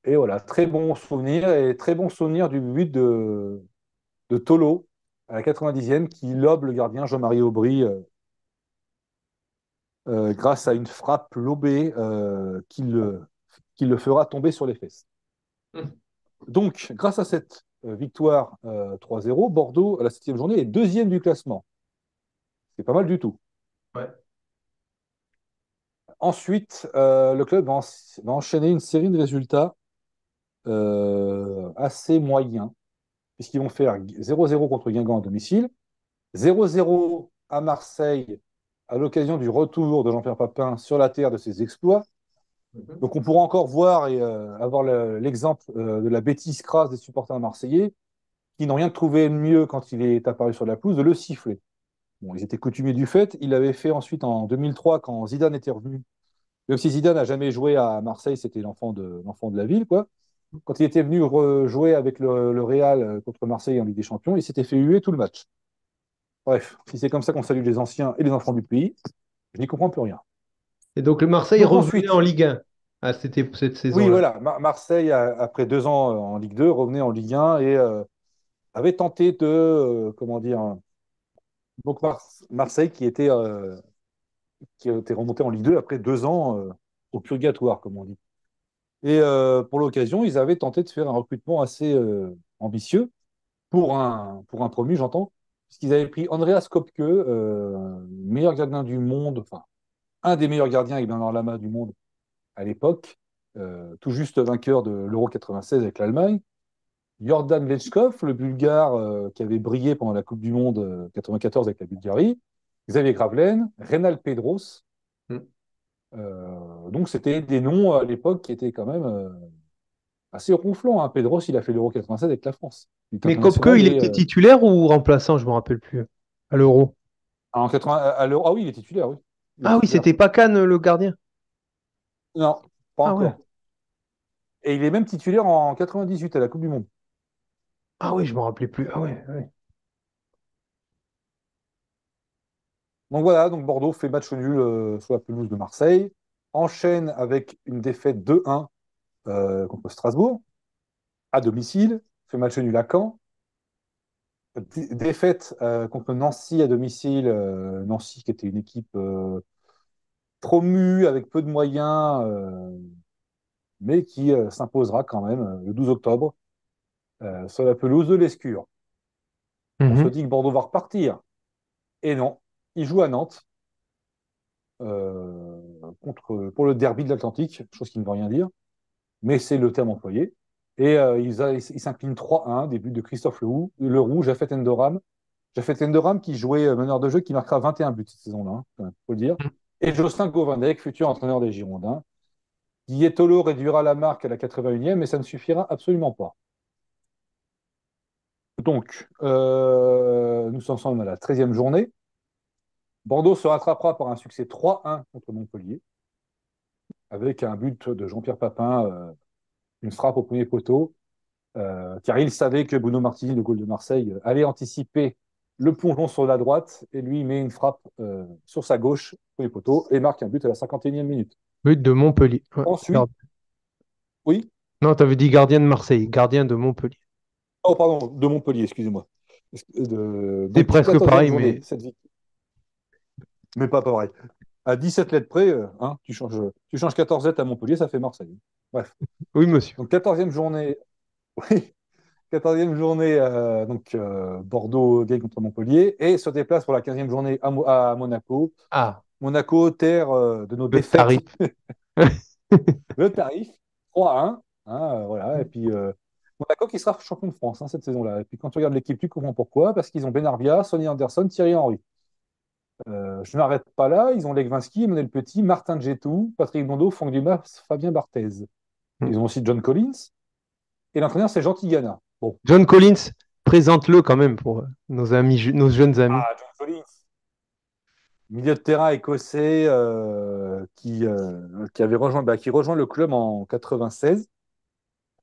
H: Et voilà, très bon souvenir, et très bon souvenir du but de, de Tolo à la 90e, qui lobe le gardien Jean-Marie Aubry euh, grâce à une frappe lobée qui, le, qui le fera tomber sur les fesses. Donc, grâce à cette euh, victoire euh, 3-0. Bordeaux, à la septième journée, est deuxième du classement. C'est pas mal du tout.
G: Ouais.
H: Ensuite, euh, le club va, en- va enchaîner une série de résultats euh, assez moyens, puisqu'ils vont faire 0-0 contre Guingamp à domicile, 0-0 à Marseille à l'occasion du retour de Jean-Pierre Papin sur la terre de ses exploits. Donc on pourra encore voir et euh, avoir le- l'exemple euh, de la bêtise crasse des supporters marseillais qui n'ont rien trouvé de mieux quand il est apparu sur la pelouse de le siffler. Bon, ils étaient coutumiers du fait. Il l'avait fait ensuite en 2003 quand Zidane était revenu. Même si Zidane n'a jamais joué à Marseille, c'était l'enfant de, la ville, quoi. Quand il était venu jouer avec le, le Real euh, contre Marseille en Ligue des Champions, il s'était fait huer tout le match. Bref, si c'est comme ça qu'on salue les anciens et les enfants du pays, je n'y comprends plus rien.
G: Et donc le Marseille
H: Donc,
G: revenait
H: ensuite-
G: en Ligue 1 à cette, cette saison.
H: Oui, voilà. Mar- Marseille, après deux ans euh, en Ligue 2, revenait en Ligue 1 et euh, avait tenté de, euh, comment dire, donc Mar- Marseille qui était, euh, qui était remonté en Ligue 2 après deux ans au purgatoire, comme on dit. Et pour l'occasion, ils avaient tenté de faire un recrutement assez ambitieux pour un, pour un promu, j'entends, puisqu'ils avaient pris Andreas Kopke, meilleur gardien du monde, enfin, un des meilleurs gardiens avec Bernard Lama du monde à l'époque, euh, tout juste vainqueur de l'Euro 96 avec l'Allemagne. Jordan Lechkov, le Bulgare euh, qui avait brillé pendant la Coupe du Monde euh, 94 avec la Bulgarie. Xavier Gravelaine, Reynal Pedros.
G: Mm.
H: Euh, donc c'était des noms à l'époque qui étaient quand même euh, assez ronflants. Hein. Pedros, il a fait l'Euro 96 avec la France.
G: Mais Kopke, il était
H: euh,
G: titulaire ou remplaçant, je me rappelle plus, à l'Euro.
H: en 80, à l'Euro- ah oui, il est titulaire, oui.
G: Ah oui, c'était pas Cannes le gardien.
H: Non, pas
G: Ah
H: encore.
G: ouais.
H: Et il est même titulaire en 98 à la Coupe du Monde.
G: Ah oui, je me rappelais plus. Ah ouais, ouais.
H: Donc voilà, donc Bordeaux fait match nul euh, sur la pelouse de Marseille, enchaîne avec une défaite 2-1 euh, contre Strasbourg, à domicile, fait match nul à Caen, défaite euh, contre Nancy à domicile, euh, Nancy qui était une équipe euh, promue avec peu de moyens, euh, mais qui euh, s'imposera quand même euh, le 12 octobre euh, sur la pelouse de l'Escure. On se
G: Mhm.
H: dit que Bordeaux va repartir. Et non, il joue à Nantes euh, contre, pour le derby de l'Atlantique, chose qui ne veut rien dire, mais c'est le terme employé. Et euh, ils, s'inclinent 3-1, début de Christophe Leroux, Leroux Jafet Endoram. Jafet Endoram qui jouait euh, meneur de jeu, qui marquera 21 buts cette saison-là, il faut le dire. Et Jocelyn Govindec, futur entraîneur des Girondins. Guilletolo réduira la marque à la 81e, mais ça ne suffira absolument pas. Donc, euh, nous sommes à la 13e journée. Bordeaux se rattrapera par un succès 3-1 contre Montpellier, avec un but de Jean-Pierre Papin, euh, une frappe au premier poteau, euh, car il savait que Bruno Martini, le goal de Marseille, euh, allait anticiper le plongeon sur la droite, et lui met une frappe euh, sur sa gauche, au premier poteau, et marque un but à la 51e minute.
G: But de Montpellier. Ouais,
H: Ensuite- Oui?
G: Non, t'avais dit gardien de Marseille, gardien de Montpellier.
H: Oh, pardon, de Montpellier, excusez-moi. De,
G: C'est presque
H: 14e
G: pareil,
H: journée,
G: mais-
H: cette. Mais pas pareil. À 17 lettres près, hein, tu, changes, tu changes 14 lettres à Montpellier, ça fait Marseille. Bref.
G: Oui, monsieur.
H: Donc 14e journée, oui, 14e journée, euh, donc euh, Bordeaux gagne contre Montpellier et se déplace pour la 15e journée à, Mo- à Monaco.
G: Ah,
H: Monaco, terre euh, de nos
G: le
H: défaites.
G: tarif.
H: Le tarif, 3-1. hein, voilà. Et puis Monaco qui sera champion de France hein, cette saison-là. Et puis quand tu regardes l'équipe, tu comprends pourquoi. Parce qu'ils ont Benarbia, Sonny Anderson, Thierry Henry. Je n'arrête pas là. Ils ont Legvinski, Emmanuel Petit, Martin Djetou, Patrick Blondeau, Franck Dumas, Fabien Barthez. Ils ont aussi John Collins. Et l'entraîneur, c'est Jean Tigana. Bon.
G: John Collins, présente-le quand même pour euh, nos amis, nos jeunes amis.
H: Ah, John Collins. Milieu de terrain écossais euh, qui, euh, qui avait rejoint, bah, qui rejoint le club en 96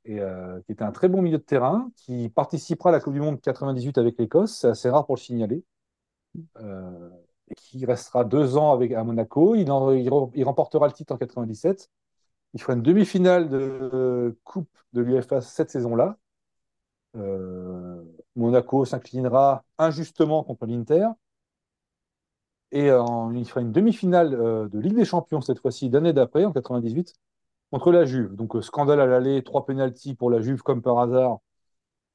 H: et euh, qui était un très bon milieu de terrain, qui participera à la Coupe du Monde 98 avec l'Écosse, c'est assez rare pour le signaler, euh, et qui restera deux ans avec, à Monaco. Il, en- il il remportera le titre en 97. Il fera une demi-finale de Coupe de l'UEFA cette saison-là. Euh, Monaco s'inclinera injustement contre l'Inter. Et euh, il fera une demi-finale euh, de Ligue des Champions cette fois-ci, d'année d'après, en 98, contre la Juve. Donc scandale à l'aller, trois pénalties pour la Juve comme par hasard.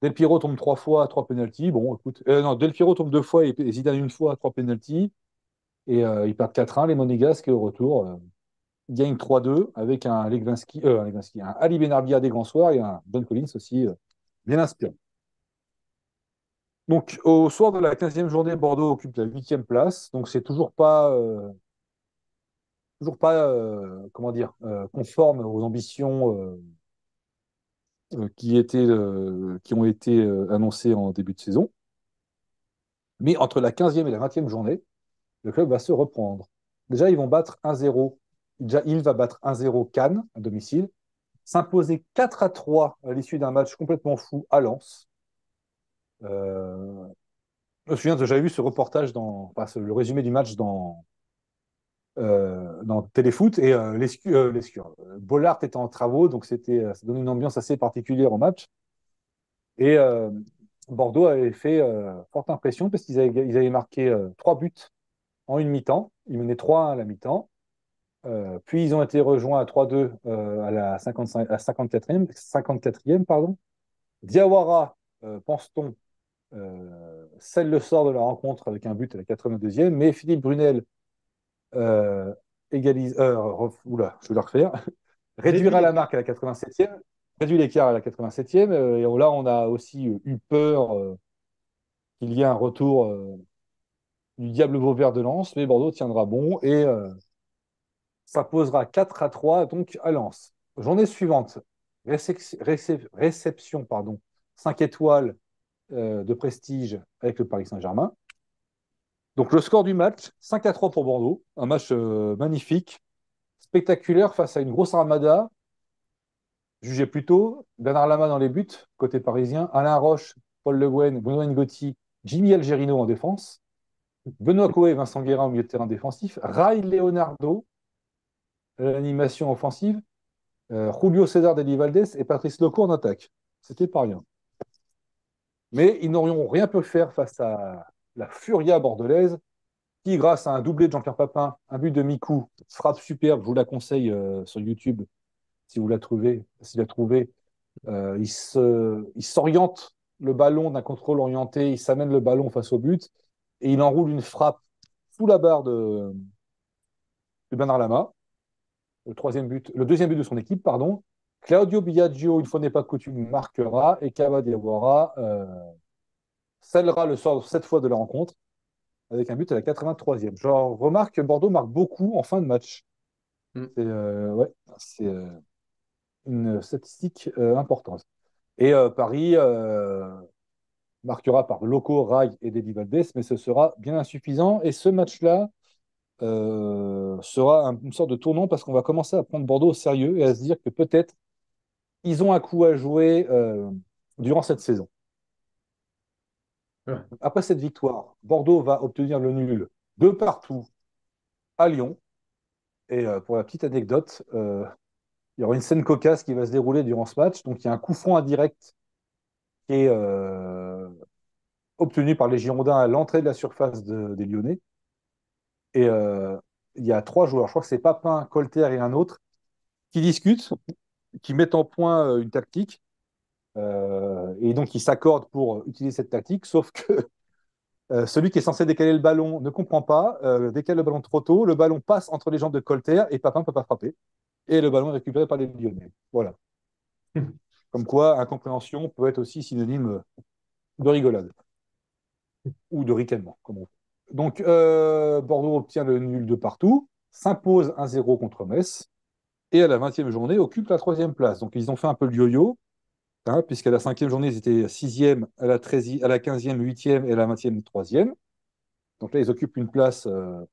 H: Del Piero tombe trois fois trois penalties. Bon, écoute, non, Del Piero tombe deux fois et, Zidane une fois trois penalties. Et ils perdent 4-1, les Monégasques, et au retour, gagnent 3-2 avec un Legvinski, euh, un, Ali Benarbia des grands soirs et un Don Collins aussi euh, bien inspirant. Donc, au soir de la 15e journée, Bordeaux occupe la 8e place. Donc, c'est toujours pas, euh, toujours pas comment dire, conforme aux ambitions qui, étaient, qui ont été annoncées en début de saison. Mais entre la 15e et la 20e journée, le club va se reprendre. Déjà, ils vont battre 1-0. Il va battre 1-0 Cannes à domicile, s'imposer 4 à 3 à l'issue d'un match complètement fou à Lens. Euh, je me souviens, j'avais vu ce reportage dans, enfin, le résumé du match dans, euh, dans Téléfoot et euh, Bollard était en travaux, donc c'était, ça donnait une ambiance assez particulière au match. Et Bordeaux avait fait forte impression parce qu'ils avaient, ils avaient marqué trois buts en une mi-temps. Ils menaient 3-1 à la mi-temps. Euh, puis ils ont été rejoints à 3-2 euh, à la 55, à 54e, 54e pardon. Diawara, euh, pense-t-on, scelle le sort de la rencontre avec un but à la 82e, mais Philippe Brunel égalise, ref- oula, je vais le refaire, réduira la marque à la 87e, réduit l'écart à la 87e, euh, et là on a aussi eu peur qu'il y ait un retour du Diable Vauvert de Lens, mais Bordeaux tiendra bon et ça posera 4 à 3 donc à Lens. Journée suivante, récep- récep- réception pardon, 5 étoiles euh, de prestige avec le Paris Saint-Germain. Donc le score du match, 5 à 3 pour Bordeaux, un match euh, magnifique, spectaculaire face à une grosse armada. Jugé plus tôt, Bernard Lama dans les buts, côté parisien, Alain Roche, Paul Le Guen, Benoît Ngotti, Jimmy Algerino en défense, Benoît Coé, Vincent Guérin au milieu de terrain défensif, Ray Leonardo, l'animation offensive, euh, Julio César Deli Valdés et Patrice Loco en attaque. C'était pas rien. Mais ils n'auriont rien pu faire face à la Furia bordelaise, qui, grâce à un doublé de Jean-Pierre Papin, un but de Mikou, frappe superbe, je vous la conseille euh, sur YouTube, si vous la trouvez, s'il la trouvez, euh, il s'oriente le ballon d'un contrôle orienté, il s'amène le ballon face au but, et il enroule une frappe sous la barre de, de Bernard Lama, le troisième but, le deuxième but de son équipe, pardon. Claudio Biagio, une fois n'est pas coutume, marquera, et Kaba Diawara euh, scellera le sort cette fois de la rencontre avec un but à la 83e. Je remarque que Bordeaux marque beaucoup en fin de match.
G: Mm.
H: C'est euh, ouais, euh, une statistique importante. Et Paris marquera par Loco, Rai et Deli Valdés, mais ce sera bien insuffisant. Et ce match-là euh, sera un- une sorte de tournant parce qu'on va commencer à prendre Bordeaux au sérieux et à se dire que peut-être ils ont un coup à jouer euh, durant cette saison.
G: Ouais.
H: Après cette victoire, Bordeaux va obtenir le nul de partout à Lyon. Et euh, pour la petite anecdote, il y aura une scène cocasse qui va se dérouler durant ce match. Donc il y a un coup franc indirect qui est obtenu par les Girondins à l'entrée de la surface de- des Lyonnais. Et euh, il y a trois joueurs, je crois que c'est Papin, Colter et un autre, qui discutent, qui mettent en point euh, une tactique. Euh, et donc ils s'accordent pour utiliser cette tactique, sauf que euh, celui qui est censé décaler le ballon ne comprend pas, euh, décale le ballon trop tôt, le ballon passe entre les jambes de Colter et Papin ne peut pas frapper. Et le ballon est récupéré par les Lyonnais. Voilà. Comme quoi, incompréhension peut être aussi synonyme de rigolade. Ou de ricanement, comme on veut. Donc, euh, Bordeaux obtient le nul de partout, s'impose 1-0 contre Metz, et à la 20e journée occupe la troisième place. Donc, ils ont fait un peu le yo-yo, hein, puisqu'à la 5e journée, ils étaient 6e, à la, 13e, à la 15e, 8e et à la 20e, 3e. Donc là, ils occupent une place euh,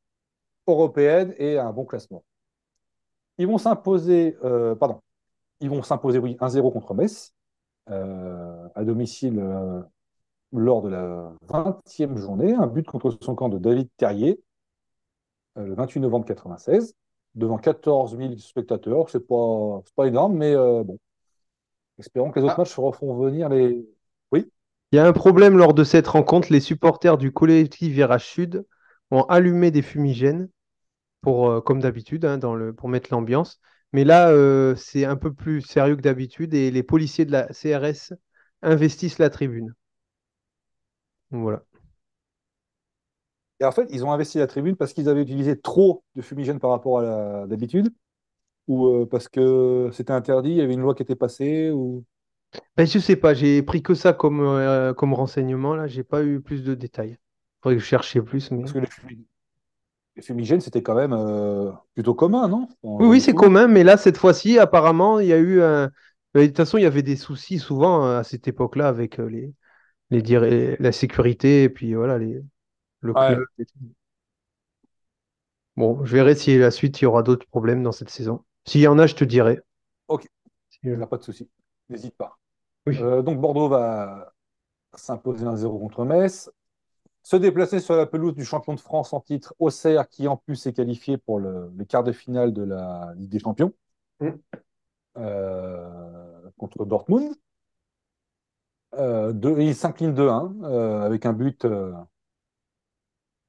H: européenne et un bon classement. Ils vont s'imposer, euh, pardon, ils vont s'imposer, oui, 1-0 contre Metz, euh, à domicile euh, lors de la 20e journée, un but contre son camp de David Terrier, euh, le 28 novembre 96, devant 14 000 spectateurs. C'est pas, pas énorme, mais euh, bon. Espérons que les autres
G: Ah.
H: matchs feront venir les.
G: Il y a un problème lors de cette rencontre. Les supporters du collectif Virage Sud ont allumé des fumigènes, pour, euh, comme d'habitude, hein, pour mettre l'ambiance. Mais là, c'est un peu plus sérieux que d'habitude et les policiers de la CRS investissent la tribune. Voilà.
H: Et en fait, ils ont investi la tribune parce qu'ils avaient utilisé trop de fumigène par rapport à la- d'habitude ou euh, parce que c'était interdit, il y avait une loi qui était passée ou?
G: Ben, je sais pas, j'ai pris que ça comme, euh, comme renseignement, là, j'ai pas eu plus de détails. Faudrait que je cherchais plus, mais.
H: parce que les, fumi- les fumigènes c'était quand même euh, plutôt commun, non?
G: Oui, oui, c'est commun, mais là, cette fois-ci, apparemment, il y a eu un. Ben, De toute façon, il y avait des soucis souvent euh, à cette époque-là avec euh, les, les la sécurité et puis voilà, les, le club. Bon, je verrai si la suite, il y aura d'autres problèmes dans cette saison. S'il y en a, je te dirai.
H: Ok.
G: Si,
H: Il n'y a pas de souci. N'hésite pas.
G: Oui.
H: Euh, donc Bordeaux va s'imposer 1-0 contre Metz. Se déplacer sur la pelouse du champion de France en titre, Auxerre, qui en plus est qualifié pour le, les quarts de finale de la Ligue des Champions
G: Mm.
H: euh, contre Dortmund. Euh, deux- il s'incline 2-1 euh, avec un but euh,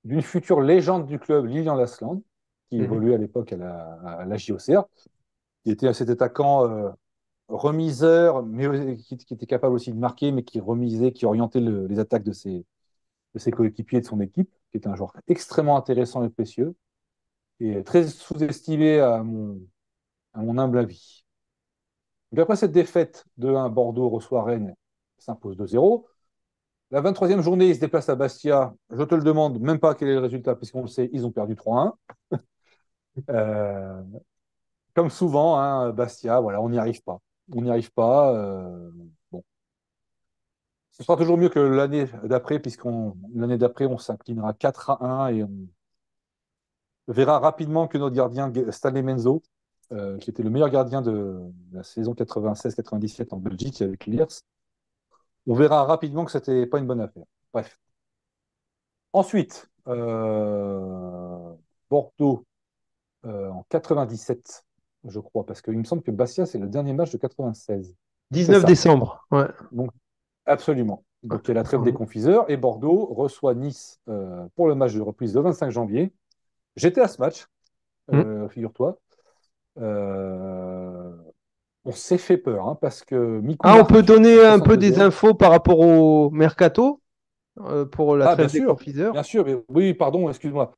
H: d'une future légende du club, Lilian Lasland, qui
G: Mhm.
H: évoluait à l'époque à la, à la JOCR, qui était cet attaquant euh, remiseur, mais euh, qui, qui était capable aussi de marquer, mais qui remisait, qui orientait le- les attaques de ses, de ses coéquipiers et de son équipe, qui était un joueur extrêmement intéressant et précieux, et très sous-estimé à mon, à mon humble avis. Donc après cette défaite de 1, Bordeaux reçoit Rennes, s'impose 2-0. La 23e journée, ils se déplacent à Bastia. Je te le demande même pas quel est le résultat, puisqu'on le sait, ils ont perdu 3-1. Euh, comme souvent, hein, Bastia, voilà, on n'y arrive pas. On n'y arrive pas. euh. Ce sera toujours mieux que l'année d'après, puisqu'on d'après, on s'inclinera 4 à 1 et on verra rapidement que notre gardien Stanley Menzo, euh, qui était le meilleur gardien de la saison 96-97 en Belgique avec Liers, on verra rapidement que c'était pas une bonne affaire. Bref. Ensuite, euh, Bordeaux euh, en 97, je crois, parce qu'il me semble que Bastia, c'est le dernier match de 96.
G: 19
H: ça.
G: décembre. Ouais.
H: Absolument. Donc, il y a la trêve des confiseurs et Bordeaux reçoit Nice euh, pour le match de reprise le 25 janvier. J'étais à ce match, euh, figure-toi. Euh, on s'est fait peur hein, parce que
G: Ah, on peut donner un peu
H: 62e,
G: des infos par rapport au mercato euh, pour la
H: Ah, bien
G: des
H: sûr.
G: confiseurs.
H: Bien sûr, mais oui, pardon, excuse-moi.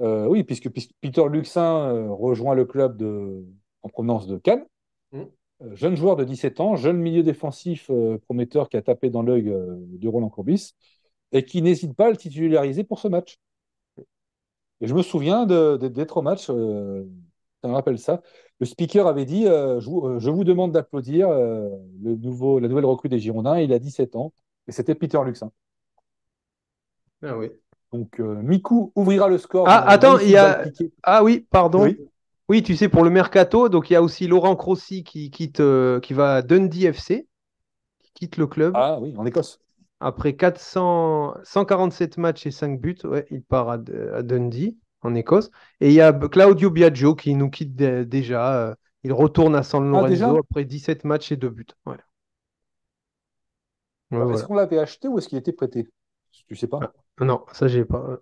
H: Euh, oui, puisque Peter Luxin euh, rejoint le club de, en provenance de Cannes.
G: Mm.
H: Euh, jeune joueur de 17 ans, jeune milieu défensif euh, prometteur qui a tapé dans l'œil euh, de Roland Courbis et qui n'hésite pas à le titulariser pour ce match. Et je me souviens de- de- d'être au match, euh, ça me rappelle ça. Le speaker avait dit euh, je, vous, euh, je vous demande d'applaudir euh, le nouveau, la nouvelle recrue des Girondins. Il a 17 ans et c'était Peter Luxin.
G: Ah oui.
H: Donc, euh, Mikou ouvrira le score.
G: Ah, attends, il y a-. Ah oui, pardon.
H: Oui.
G: Oui, tu sais, pour le mercato, donc il y a aussi Laurent Crossi qui quitte, euh, qui va à Dundee FC, qui quitte le club.
H: Ah oui, en Écosse.
G: Après 400, 147 matchs et 5 buts, ouais, il part à, à Dundee, en Écosse. Et il y a Claudio Biagio qui nous quitte dé- déjà. euh, il retourne à San
H: Ah,
G: Lorenzo après 17 matchs et 2 buts. Ouais. Ouais,
H: Est-ce qu'on l'avait acheté ou est-ce qu'il était prêté? Tu sais pas?
G: Non, ça, j'ai pas.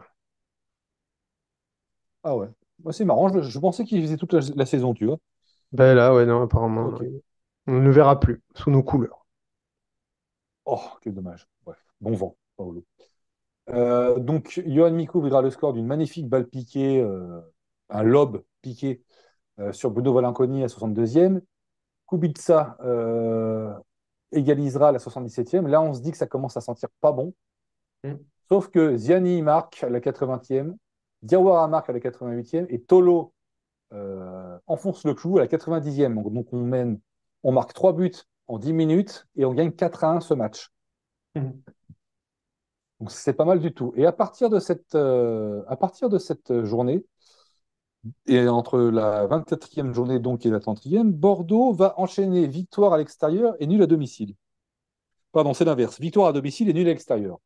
H: Ah ouais. C'est marrant. Je, je pensais qu'il faisait toute la, la saison, tu vois.
G: Ben là, ouais, non, apparemment. On ne le verra plus sous nos couleurs.
H: Oh, quel dommage. Bref, bon vent, Paolo. Euh, donc, Johan Mikou ouvrira le score d'une magnifique balle piquée, euh, un lob piqué euh, sur Bruno Valanconi à 62e. Kubica égalisera à la 77e. Là, on se dit que ça commence à sentir pas bon.
G: Mm.
H: Sauf que Ziani marque à la 80e, Diawara marque à la 88e et Tolo enfonce le clou à la 90e. Donc, donc on mène, on marque 3 buts en 10 minutes et on gagne 4 à 1 ce match. Donc c'est pas mal du tout. Et à partir de cette, euh, à partir de cette journée, et entre la 24e journée donc et la 30e, Bordeaux va enchaîner victoire à l'extérieur et nul à domicile. Pardon, c'est l'inverse. Victoire à domicile et nul à l'extérieur.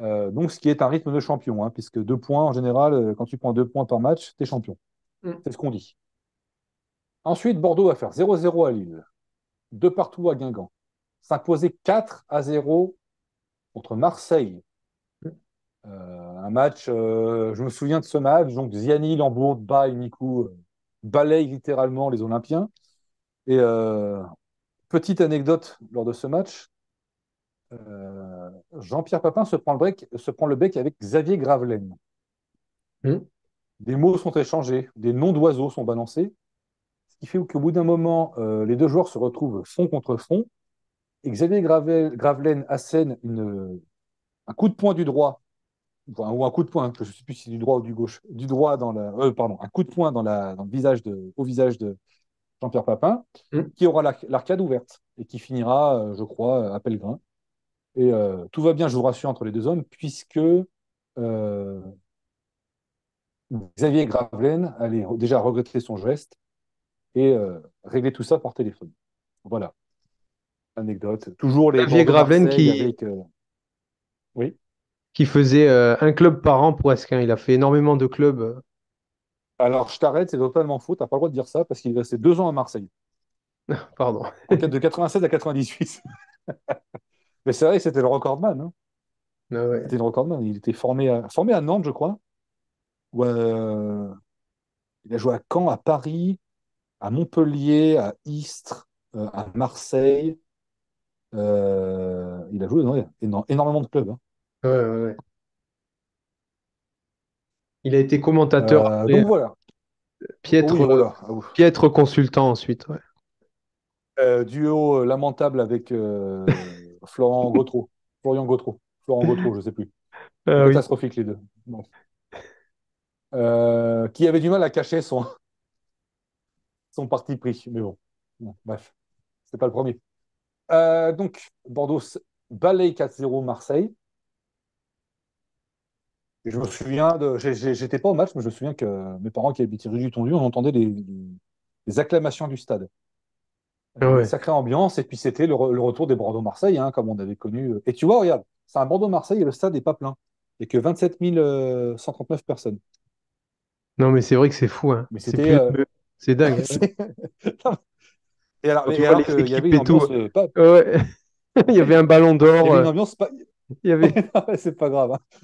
H: Euh, donc ce qui est un rythme de champion, hein, puisque deux points en général, euh, quand tu prends deux points par match, t'es champion.
G: Mm.
H: C'est ce qu'on dit. Ensuite, Bordeaux va faire 0-0 à Lille, deux partout à Guingamp, s'imposer 4 à 0 contre Marseille. Euh, un match, euh, je me souviens de ce match, donc Ziani, Lambourg, Bay, Mikou euh, balayent littéralement les Olympiens. Et euh, petite anecdote lors de ce match, Jean-Pierre Papin se prend, le bec, se prend le bec avec Xavier Gravelaine.
G: Hmm.
H: Des mots sont échangés, des noms d'oiseaux sont balancés, ce qui fait qu'au bout d'un moment, les deux joueurs se retrouvent front contre front, et Xavier Gravel, Gravelaine assène une, un coup de poing du droit, enfin, ou un coup de poing, je ne sais plus si c'est du droit ou du gauche, du droit dans la, euh, pardon, un coup de poing dans, la, dans le visage de, au visage de Jean-Pierre Papin,
G: Hmm.
H: qui aura l'arc- l'arcade ouverte et qui finira, euh, je crois, à Pellegrin. Et euh, tout va bien, je vous rassure, entre les deux hommes, puisque Xavier Gravelaine allait déjà regretter son geste et euh, régler tout ça par téléphone. Voilà. Anecdote. Toujours les
G: Xavier
H: Marseille
G: qui-
H: avec, euh, Oui.
G: Qui faisait euh, un club par an presque. hein. Il a fait énormément de clubs.
H: Alors, je t'arrête, c'est totalement faux. Tu n'as pas le droit de dire ça parce qu'il est resté deux ans à Marseille.
G: Pardon.
H: De 96 à 98. Mais c'est vrai que c'était le recordman. hein.
G: Ah ouais.
H: C'était le recordman. Il était formé à, formé à Nantes, je crois. Il a joué à Caen, à Paris, à Montpellier, à Istres, euh, à Marseille. Euh, Il a joué dans éno- énormément de clubs. hein.
G: Ouais, ouais, ouais. Il a été commentateur,
H: Euh,
G: après,
H: donc voilà.
G: piètre,
H: Oui, voilà. Ah, ouf.
G: piètre consultant ensuite. ouais.
H: Euh, duo euh, lamentable avec euh, Florent Gautreau. Florian Gautreau. Florent Gautreau, je ne sais plus.
G: Ah oui.
H: Catastrophique les deux. Bon. Euh, qui avait du mal à cacher son, son parti pris. Mais bon, Bon, bref, c'est pas le premier. Euh, donc, Bordeaux balaye 4-0 Marseille. Et je me souviens de. J'étais pas au match, mais je me souviens que mes parents qui habitaient rue du Tondu, on entendait les, acclamations du stade.
G: Ah ouais.
H: Une sacrée ambiance, et puis c'était le, re- le retour des Bordeaux-Marseille, hein, comme on avait connu. Et tu vois, regarde, c'est un Bordeaux-Marseille et le stade n'est pas plein. Il n'y a que 27 euh, 139 personnes.
G: Non, mais c'est vrai que c'est fou. hein.
H: Mais
G: C'est
H: c'était, euh,
G: dingue.
H: et alors,
G: Quand tu
H: et
G: vois
H: alors
G: les
H: qu'il y avait
G: équipes
H: une
G: et tout,
H: ambiance euh, pas-
G: Ouais. Il y avait un ballon
H: il
G: d'or.
H: y avait une ambiance pas.
G: Il y avait.
H: c'est pas grave. hein.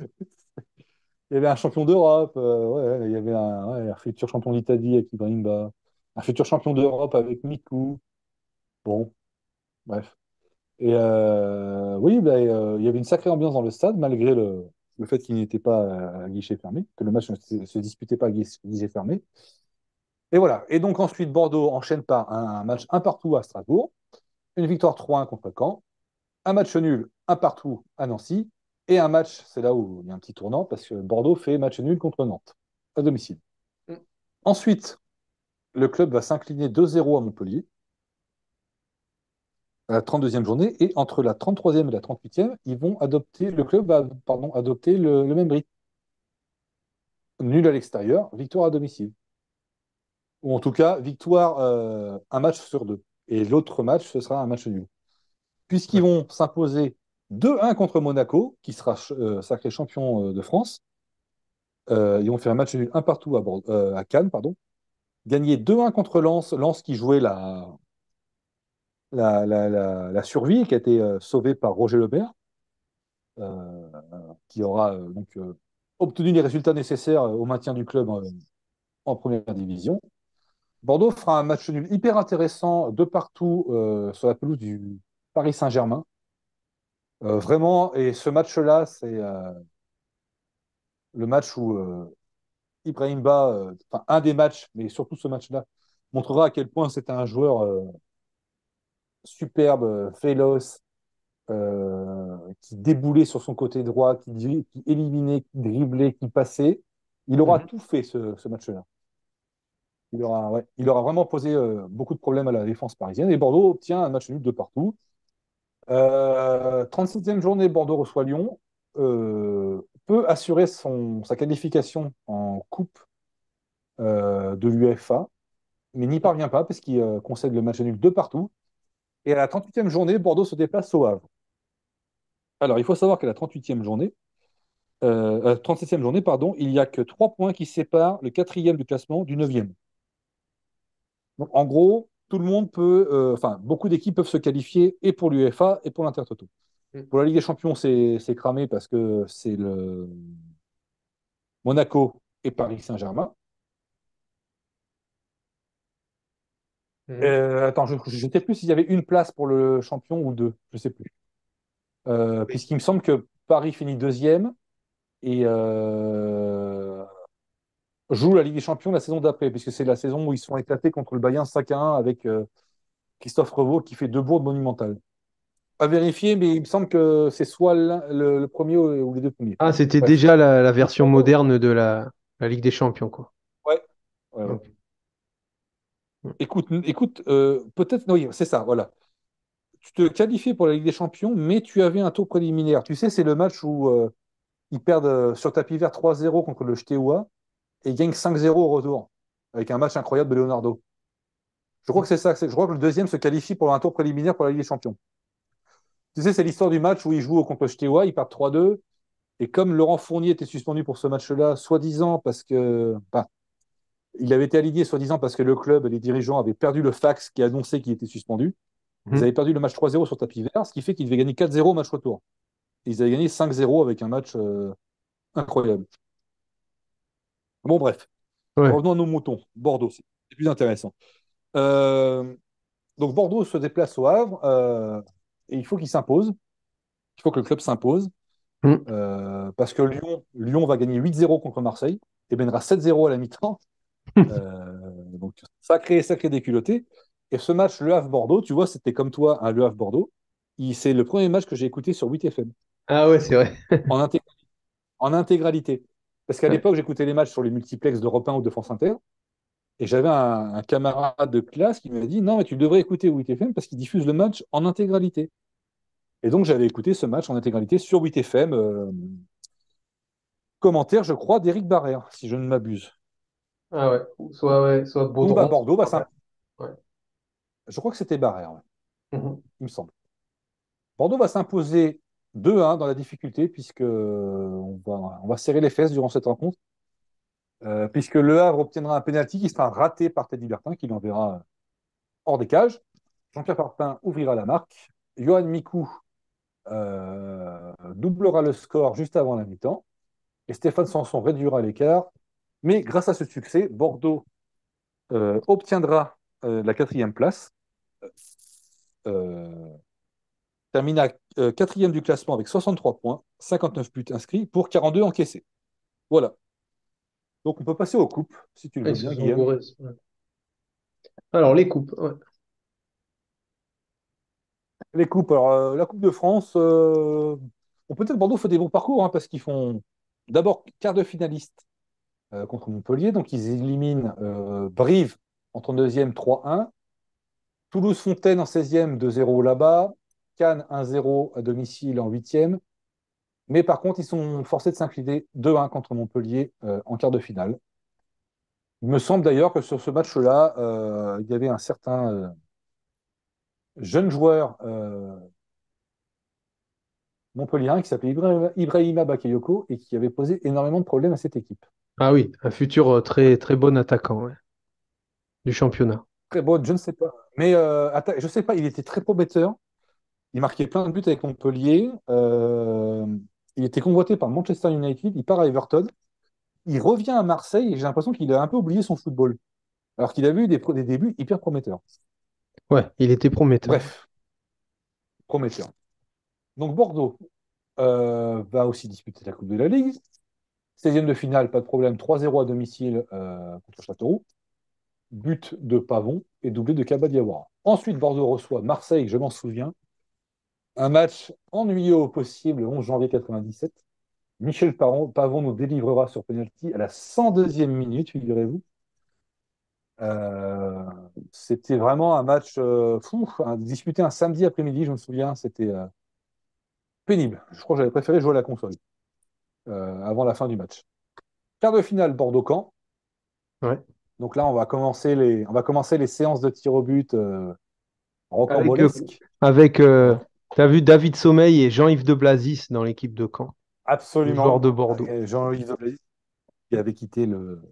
H: Il y avait un champion d'Europe, euh, ouais, il y avait un, ouais, un futur champion d'Italie avec Ibrahimba, un futur champion d'Europe avec Miku. Bon, bref. Et euh, oui, bah, euh, il y avait une sacrée ambiance dans le stade, malgré le, le fait qu'il n'était pas à guichet fermé, que le match ne se, se disputait pas à guichet guichet fermé. Et voilà. Et donc ensuite, Bordeaux enchaîne par un, match un partout à Strasbourg, une victoire 3-1 contre Caen, un match nul, un partout à Nancy, et un match, c'est là où il y a un petit tournant, parce que Bordeaux fait match nul contre Nantes, à domicile.
G: Mm.
H: Ensuite, le club va s'incliner 2-0 à Montpellier, à la 32e journée, et entre la 33e et la 38e, ils vont adopter, le club va pardon, adopter le, le même rythme. Nul à l'extérieur, victoire à domicile. Ou en tout cas, victoire euh, un match sur deux. Et l'autre match, ce sera un match nul. Puisqu'ils vont s'imposer 2-1 contre Monaco, qui sera euh, sacré champion euh, de France. Ils ont fait un match nul un partout à, Bord- à Cannes, pardon. Gagné 2-1 contre Lens, Lens qui jouait la, la, la, la, la survie, qui a été sauvée par Roger Lebert, qui aura donc obtenu les résultats nécessaires au maintien du club en première division. Bordeaux fera un match nul hyper intéressant de partout euh, sur la pelouse du Paris Saint-Germain. Euh, vraiment, et ce match-là, c'est euh, le match où Ibrahim Ba, enfin un des matchs, mais surtout ce match-là, montrera à quel point c'était un joueur superbe, féroce, qui déboulait sur son côté droit, qui, éliminait, qui driblait, qui passait. Il aura
G: Mhm.
H: tout fait ce, ce match-là. Il aura, ouais, il vraiment posé euh, beaucoup de problèmes à la défense parisienne. Et Bordeaux obtient un match nul de partout. Euh, 37e journée, Bordeaux reçoit Lyon. Euh, peut assurer son, sa qualification en Coupe euh, de l'UEFA, mais n'y parvient pas parce qu'il euh, concède le match nul de partout. Et à la 38e journée, Bordeaux se déplace au Havre. Alors, il faut savoir qu'à la 38e journée, euh, euh, 37e journée, pardon, il n'y a que 3 points qui séparent le quatrième du classement du 9e. Donc, en gros, tout le monde peut, euh, enfin, beaucoup d'équipes peuvent se qualifier et pour l'UEFA et pour l'Intertoto.
G: Mm.
H: Pour la Ligue des Champions, c'est cramé parce que c'est le Monaco et Paris Saint-Germain.
G: Mhm.
H: Euh, attends, je ne sais plus s'il y avait une place pour le champion ou deux, je ne sais plus. euh, puisqu'il me semble que Paris finit deuxième et joue la Ligue des Champions la saison d'après, puisque c'est la saison où ils sont éclatés contre le Bayern 5 à 1 avec euh, Christophe Revaux qui fait deux bourdes monumentales. À vérifier, mais il me semble que c'est soit le, le premier ou, les deux premiers.
G: Ah, c'était
H: Ouais.
G: déjà la, la version moderne de la, la Ligue des Champions, quoi.
H: Ouais. Écoute, écoute euh, peut-être, oui, c'est ça, voilà. Tu te qualifiais pour la Ligue des Champions, mais tu avais un tour préliminaire. Tu sais, c'est le match où euh, ils perdent sur tapis vert 3-0 contre le Steaua et ils gagnent 5-0 au retour, avec un match incroyable de Leonardo. Je crois que c'est ça. Je crois que le deuxième se qualifie pour un tour préliminaire pour la Ligue des Champions. Tu sais, c'est l'histoire du match où ils jouent contre Steaua, ils perdent 3-2. Et comme Laurent Fournier était suspendu pour ce match-là, soi-disant parce que. enfin, il avait été aligné soi-disant parce que le club et les dirigeants avaient perdu le fax qui annonçait qu'il était suspendu. Ils
G: Mhm.
H: avaient perdu le match 3-0 sur tapis vert, ce qui fait qu'ils devaient gagner 4-0 au match retour. Et ils avaient gagné 5-0 avec un match euh, incroyable. Bon, bref.
G: Ouais.
H: Revenons à nos moutons. Bordeaux, c'est plus intéressant. Euh, donc, Bordeaux se déplace au Havre euh, et il faut qu'il s'impose. Il faut que le club s'impose.
G: Mhm.
H: Euh, parce que Lyon, Lyon va gagner 8-0 contre Marseille et mènera 7-0 à la mi-temps. Euh, donc, sacré, sacré déculotté. Et ce match, Le Havre-Bordeaux, tu vois, c'était comme toi, un Le Havre-Bordeaux. C'est le premier match que j'ai écouté sur 8FM,
G: Ah ouais, c'est vrai.
H: en intégralité. Parce qu'à
G: Ouais.
H: l'époque, j'écoutais les matchs sur les multiplex d'Europe 1 ou de France Inter. Et j'avais un, un camarade de classe qui m'a dit Non, mais tu devrais écouter 8FM parce qu'il diffuse le match en intégralité. Et donc, j'avais écouté ce match en intégralité sur 8FM. euh, commentaire, je crois, d'Éric Barrère, si je ne m'abuse.
G: Ah ouais. Soit, ouais, soit
H: bah. Bordeaux
G: Ouais.
H: Je crois que c'était Barrère, ouais,
G: Mhm.
H: il me semble. Bordeaux va s'imposer 2-1 dans la difficulté, puisque euh, on va, serrer les fesses durant cette rencontre, euh, puisque Le Havre obtiendra un pénalty qui sera raté par Teddy Bertin, qui l'enverra hors des cages. Jean-Pierre Papin ouvrira la marque. Johan Mikou euh, doublera le score juste avant la mi-temps. Et Stéphane Sanson réduira l'écart. Mais grâce à ce succès, Bordeaux euh, obtiendra euh, la quatrième place, euh, termina euh, quatrième du classement avec 63 points, 59 buts inscrits pour 42 encaissés. Voilà. Donc on peut passer aux coupes, si tu le veux bien,
G: ouais. Alors, les coupes. ouais.
H: Les coupes, alors euh, la Coupe de France, euh, bon, peut-être Bordeaux fait des bons parcours hein, parce qu'ils font d'abord quart de finaliste euh, contre Montpellier, donc ils éliminent Brive en 32e 3-1, Toulouse-Fontaine en 16e 2-0 là-bas, Cannes 1-0 à domicile en 8e, mais par contre ils sont forcés de s'incliner 2-1 contre Montpellier euh, en quart de finale. Il me semble d'ailleurs que sur ce match-là, euh, il y avait un certain euh, jeune joueur montpellierin qui s'appelait Ibrahima, Ibrahima Bakayoko et qui avait posé énormément de problèmes à cette équipe.
G: Ah oui, un futur très, très bon attaquant ouais, du championnat.
H: Très bon, je ne sais pas. Mais je sais pas, il était très prometteur. Il marquait plein de buts avec Montpellier. Euh, il était convoité par Manchester United. Il part à Everton. Il revient à Marseille et j'ai l'impression qu'il a un peu oublié son football. Alors qu'il avait eu des, débuts hyper prometteurs.
G: Ouais, il était prometteur.
H: Bref, prometteur. Donc Bordeaux euh, va aussi disputer la Coupe de la Ligue. 16e de finale, pas de problème, 3-0 à domicile euh, contre Châteauroux. But de Pavon et doublé de Kabadiawara. Ensuite, Bordeaux reçoit Marseille, je m'en souviens. Un match ennuyeux au possible, le 11 janvier 97. Michel Paron- Pavon nous délivrera sur penalty à la 102e minute, figurez-vous. Euh, c'était vraiment un match euh, fou, un- disputé un samedi après-midi, je me souviens, c'était euh, pénible. Je crois que j'avais préféré jouer à la console avant la fin du match. Quart de finale Bordeaux-Camp.
G: Ouais.
H: Donc là, on va commencer les, on va commencer les séances de tir au but
G: Avec. Avec, euh, t'as vu David Sommeil et Jean-Yves de Blazis dans l'équipe de Caen, le
H: Absolument.
G: joueur de Bordeaux.
H: Jean-Yves Doblazy, qui avait quitté le,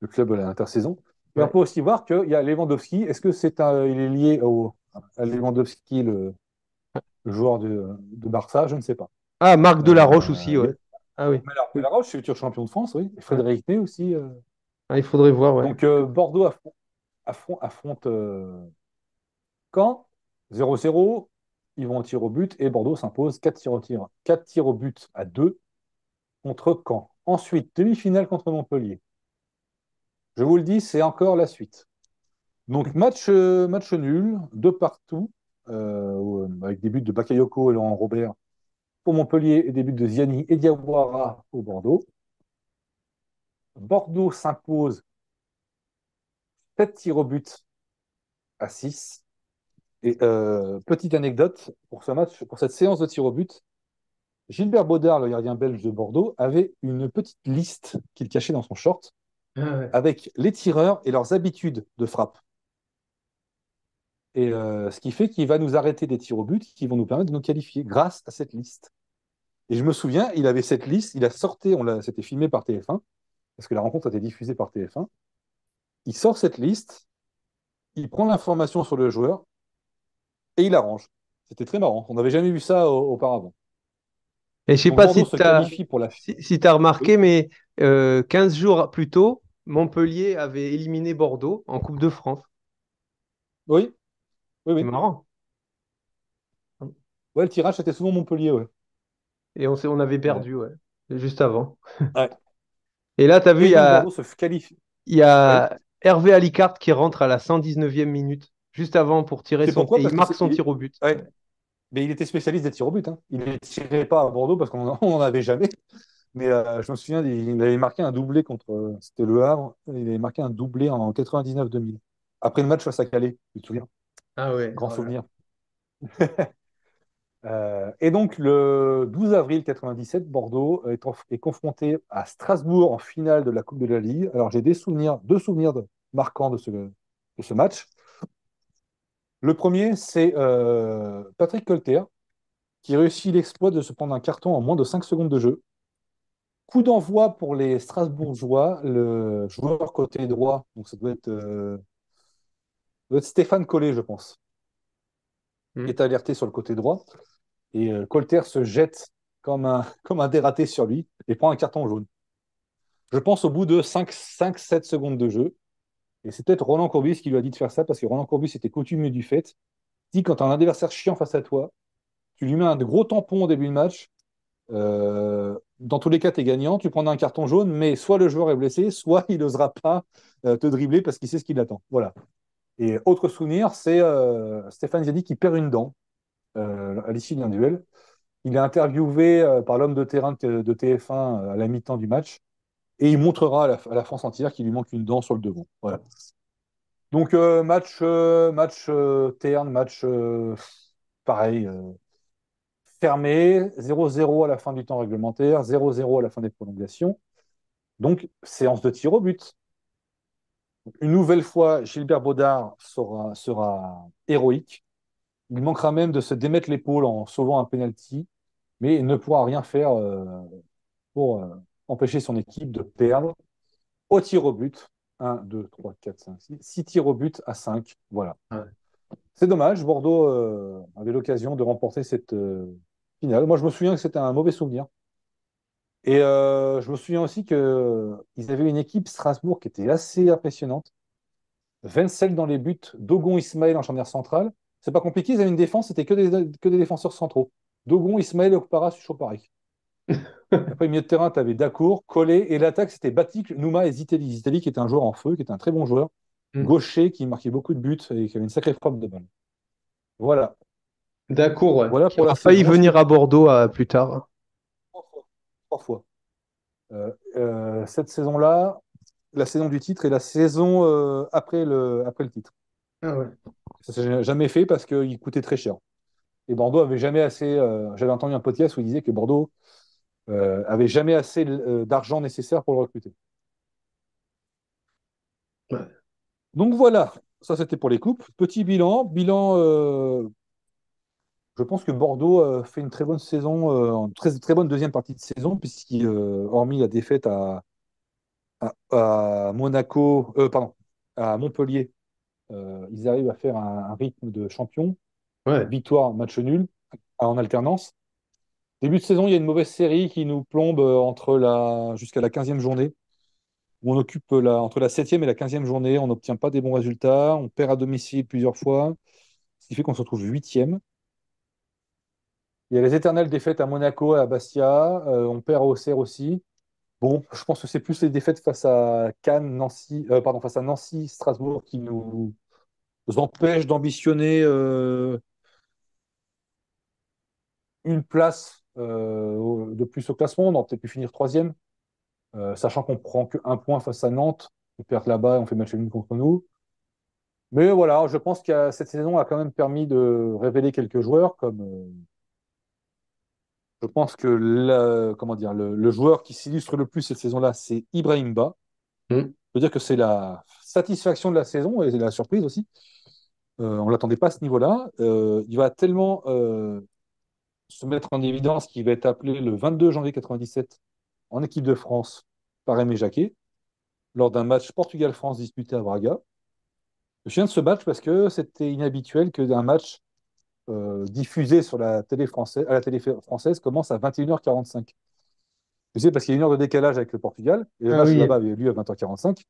H: le club à l'intersaison. Et on
G: Ouais.
H: peut aussi voir qu'il y a Lewandowski. Est-ce que c'est un, il est lié au, à Lewandowski, le, le joueur de, de Barça? Je ne sais pas.
G: Ah, Marc Delaroche
H: Euh,
G: aussi, ouais. Ah oui.
H: Alors, Delaroche, c'est futur champion de France, oui. Et Frédéric Ney aussi. euh.
G: Ah, il faudrait voir, ouais.
H: Donc euh, Bordeaux affronte, affronte, affronte, Caen, 0-0. Ils vont au tir au but et Bordeaux s'impose 4 tirs au tir, 4 tirs au but à 2 contre Caen. Ensuite, demi-finale contre Montpellier. Je vous le dis, c'est encore la suite. Donc match, euh, match nul, de partout, euh, avec des buts de Bakayoko et Laurent Robert pour Montpellier et des buts de Ziani et Diawara au Bordeaux. Bordeaux s'impose 7 tirs au but à 6. Et euh, petite anecdote pour ce match, pour cette séance de tirs au but, Gilbert Baudard, le gardien belge de Bordeaux, avait une petite liste qu'il cachait dans son short avec les tireurs et leurs habitudes de frappe. Et euh, ce qui fait qu'il va nous arrêter des tirs au but qui vont nous permettre de nous qualifier grâce à cette liste. Et je me souviens, il avait cette liste, il a sorti, on l'a, c'était filmé par TF1, parce que la rencontre a été diffusée par TF1. Il sort cette liste, il prend l'information sur le joueur et il arrange. C'était très marrant. On n'avait jamais vu ça au- auparavant.
G: Et je sais
H: Donc,
G: pas si tu as,
H: qualifie pour la
G: si, as remarqué, mais euh, 15 jours plus tôt, Montpellier avait éliminé Bordeaux en Coupe de France.
H: Oui, oui,
G: C'est
H: oui.
G: marrant.
H: Ouais, le tirage, c'était souvent Montpellier, ouais.
G: Et on, avait perdu, ouais, juste avant.
H: Ouais.
G: Et là, tu as vu, il y a,
H: se
G: il y a Hervé Alicart qui rentre à la 119e minute, juste avant pour tirer
H: C'est
G: son...
H: pourquoi
G: et il
H: que
G: marque son tir au but.
H: Ouais. Mais il était spécialiste des tirs au but. hein. Il ne tirait pas à Bordeaux parce qu'on n'en avait jamais. Mais euh, je me souviens, il avait marqué un doublé contre. C'était Le Havre. Il avait marqué un doublé en 99-2000. Après le match face à Calais, tu te souviens?
G: Ah ouais.
H: Grand
G: voilà.
H: souvenir. Euh, et donc, le 12 avril 97, Bordeaux est, en- est confronté à Strasbourg en finale de la Coupe de la Ligue. Alors, j'ai des souvenirs, deux souvenirs de- marquants de ce, de ce match. Le premier, c'est euh, Patrick Colter, qui réussit l'exploit de se prendre un carton en moins de 5 secondes de jeu. Coup d'envoi pour les Strasbourgeois, le joueur côté droit, donc ça doit être, euh, ça doit être Stéphane Collet, je pense,
G: Mm.
H: qui est alerté sur le côté droit. Et euh, Colter se jette comme un, comme un dératé sur lui et prend un carton jaune. Je pense au bout de 5-7 secondes de jeu. Et c'est peut-être Roland Courbis qui lui a dit de faire ça parce que Roland Courbis était coutumier du fait. Dit quand tu as un adversaire chiant face à toi, tu lui mets un gros tampon au début de match. euh, dans tous les cas, tu es gagnant. Tu prends un carton jaune, mais soit le joueur est blessé, soit il n'osera pas euh, te dribbler parce qu'il sait ce qu'il attend. Voilà. Et autre souvenir, c'est euh, Stéphane Ziani qui perd une dent à l'issue d'un duel. Il est interviewé par l'homme de terrain de, de TF1 euh, à la mi-temps du match et il montrera à la, France entière qu'il lui manque une dent sur le devant. Donc euh, match, euh, euh, terne, match pareil, fermé, 0-0 à la fin du temps réglementaire, 0-0 à la fin des prolongations. Donc séance de tir au but. Une nouvelle fois, Gilbert Baudard sera, héroïque. Il manquera même de se démettre l'épaule en sauvant un penalty, mais il ne pourra rien faire pour empêcher son équipe de perdre au tir au but. 1, 2, 3, 4, 5, 6. 6 tirs au but à 5. Voilà.
G: Ouais.
H: C'est dommage. Bordeaux euh, avait l'occasion de remporter cette euh, finale. Moi, je me souviens que c'était un mauvais souvenir. Et euh, je me souviens aussi qu'ils avaient une équipe Strasbourg qui était assez impressionnante. Wenzel dans les buts, Dogon Ismaël en charnière centrale. C'est pas compliqué, ils avaient une défense, c'était que des, que des défenseurs centraux. Dogon, Ismaël, Okpara, Suchoparek. Après, milieu de terrain, tu avais Dacour, Collet, et l'attaque, c'était Batik, Nouma et Zitelli. Zitelli, qui était un joueur en feu, qui était un très bon joueur,
G: Mm.
H: gaucher, qui marquait beaucoup de buts et qui avait une sacrée frappe de balle. Voilà.
G: D'accord, ouais.
H: Voilà
G: Qui
H: pour la
G: failli venir à Bordeaux euh, plus tard.
H: Trois fois. Trois fois. Euh, euh, cette saison-là, la saison du titre et la saison euh, après, le, après le titre.
G: Ah ouais.
H: Ça s'est jamais fait parce qu'il coûtait très cher. Et Bordeaux avait jamais assez. euh, J'avais entendu un podcast où il disait que Bordeaux euh, avait jamais assez euh, d'argent nécessaire pour le recruter.
G: Ouais.
H: Donc voilà, ça c'était pour les coupes. Petit bilan. Bilan. euh, je pense que Bordeaux euh, fait une très bonne saison, une très, très bonne deuxième partie de saison, puisqu'il, hormis la défaite à, à, à Monaco, pardon, à Montpellier, ils arrivent à faire un, un rythme de champion.
G: Ouais.
H: Victoire, match nul, en alternance. Début de saison, il y a une mauvaise série qui nous plombe euh, entre la, jusqu'à la 15e journée, où on occupe la, entre la 7e et la 15e journée. On n'obtient pas des bons résultats, on perd à domicile plusieurs fois, ce qui fait qu'on se retrouve 8e. Il y a les éternelles défaites à Monaco et à Bastia. Euh, on perd au Auxerre aussi. Bon, je pense que c'est plus les défaites face à Cannes, Nancy, euh, pardon, face à Nancy, Strasbourg qui nous, nous empêchent d'ambitionner une place de plus au classement. On aurait peut-être pu finir troisième, euh, sachant qu'on prend qu'un point face à Nantes. On perd là-bas et on fait match nul contre nous. Mais voilà, je pense que cette saison a quand même permis de révéler quelques joueurs comme. euh, je pense que la- comment dire, le, le joueur qui s'illustre le plus cette saison-là, c'est Ibrahim Ba.
G: Mm.
H: Je veux dire que c'est la satisfaction de la saison et la surprise aussi. Euh, on ne l'attendait pas à ce niveau-là. Euh, il va tellement euh, se mettre en évidence qu'il va être appelé le 22 janvier 97 en équipe de France par Aimé Jacquet lors d'un match Portugal-France disputé à Braga. Je viens de ce match parce que c'était inhabituel que un match euh, diffusé sur la télé française, à la télé française commence à 21h45. Tu sais, parce qu'il y a une heure de décalage avec le Portugal, et le
G: Ah
H: match
G: oui.
H: là-bas avait lieu à 20h45,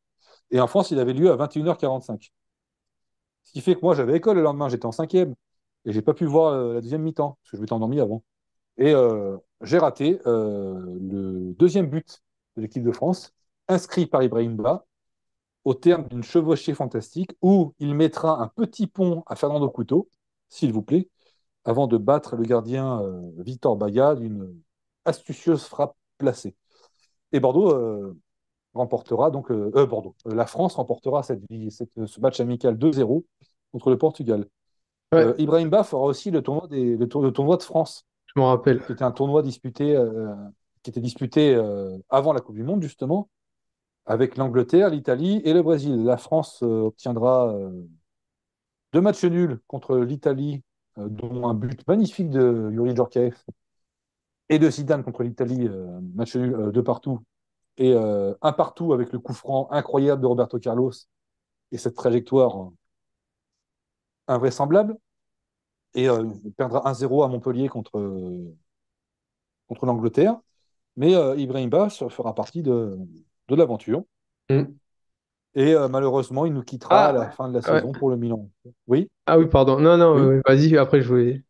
H: et en France, il avait lieu à 21h45. Ce qui fait que moi, j'avais école le lendemain, j'étais en cinquième, et j'ai pas pu voir euh, la deuxième mi-temps, parce que je m'étais endormi avant. Et euh, j'ai raté euh, le deuxième but de l'équipe de France, inscrit par Ibrahim Ba, au terme d'une chevauchée fantastique, où il mettra un petit pont à Fernando Couto, s'il vous plaît, avant de battre le gardien euh, Victor Baga d'une astucieuse frappe placée. Et Bordeaux remportera donc Bordeaux. La France remportera cette- ce match amical 2-0 contre le Portugal.
G: Ouais.
H: Euh, Ibrahim Ba fera aussi le tournoi, des, le, tour- le tournoi de France,
G: Je me rappelle.
H: qui était un tournoi disputé, euh, qui était disputé euh, avant la Coupe du Monde, justement, avec l'Angleterre, l'Italie et le Brésil. La France obtiendra deux matchs nuls contre l'Italie, dont un but magnifique de Yuri Djorkaeff, et de Zidane contre l'Italie, match nul deux partout, et un partout avec le coup franc incroyable de Roberto Carlos, et cette trajectoire invraisemblable. Et euh, il perdra 1-0 à Montpellier contre, euh, contre l'Angleterre. Mais euh, Ibrahim Ba se- fera partie de, de l'aventure.
G: Mm.
H: Et euh, malheureusement, il nous quittera
G: Ah,
H: à la fin de la
G: ouais.
H: saison pour le Milan. Oui,
G: Ah oui, pardon. Non, non,
H: Oui.
G: euh, vas-y, après je voulais.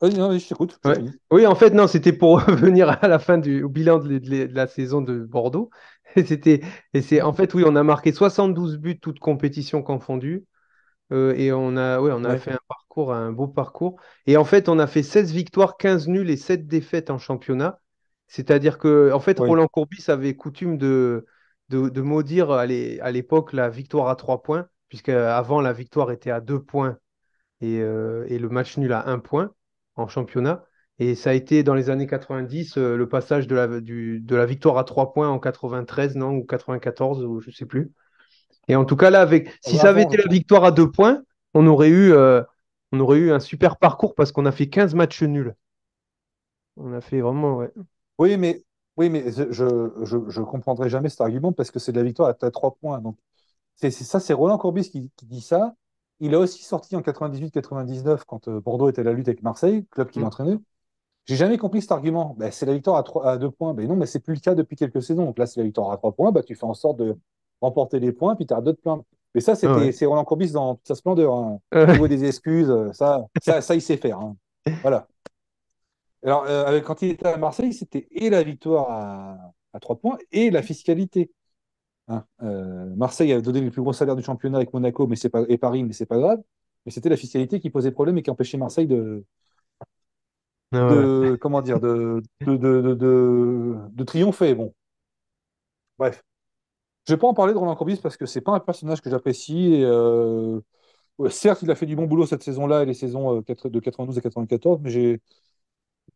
H: Vas-y, non, je t'écoute.
G: Ouais. Oui, en fait, non, c'était pour revenir à la fin du au bilan de, de- de la saison de Bordeaux. Et C'était, et c'est, en fait, oui, on a marqué 72 buts, toutes compétitions confondues. Euh, et on a, ouais, on a
H: Ouais.
G: fait un parcours, un beau parcours. Et en fait, on a fait 16 victoires, 15 nuls et 7 défaites en championnat. C'est-à-dire que, en fait,
H: Oui.
G: Roland Courbis avait coutume de, de, de maudire à l'é- à l'époque la victoire à 3 points, puisque avant la victoire était à 2 points et, euh, et le match nul à 1 point en championnat. Et ça a été dans les années 90 euh, le passage de la, du- de la victoire à 3 points en 93, non, ou 94, ou je sais plus. Et en tout cas, là, avec, si ça avait été la
H: pense.
G: victoire à 2 points, on aurait eu, euh, on aurait eu un super parcours parce qu'on a fait 15 matchs nuls. On a fait vraiment, ouais.
H: Oui, mais, oui, mais je, je, je, je comprendrai jamais cet argument parce que c'est de la victoire à 3 points. Donc, c'est ça, c'est Roland Courbis qui, qui dit ça. Il a aussi sorti en 98-99 quand euh, Bordeaux était à la lutte avec Marseille, club qu'il
G: Mm.
H: entraînait. J'ai jamais compris cet argument. Ben, c'est la victoire à, 3, à 2 points. Ben non, mais c'est plus le cas depuis quelques saisons. Donc là, c'est la victoire à 3 points. Ben, tu fais en sorte de remporter les points, puis tu de te plaindre. Mais ça, c'était,
G: Ah ouais.
H: c'est Roland Courbis dans toute sa splendeur. hein.
G: Euh,
H: Trouver des excuses, ça, ça, ça, il sait faire. hein. Voilà. Alors, euh, quand il était à Marseille, c'était et la victoire à, à 3 points et la fiscalité. Hein, euh, Marseille a donné le plus gros salaire du championnat avec Monaco mais c'est pas, et Paris, mais c'est pas grave. Mais c'était la fiscalité qui posait problème et qui empêchait Marseille de,
G: ah ouais.
H: de comment dire, de, de, de, de, de- de triompher. Bon, bref. Je vais pas en parler de Roland Courbis parce que c'est pas un personnage que j'apprécie. et, euh, certes, il a fait du bon boulot cette saison-là et les saisons euh, de 92 à 94, mais j'ai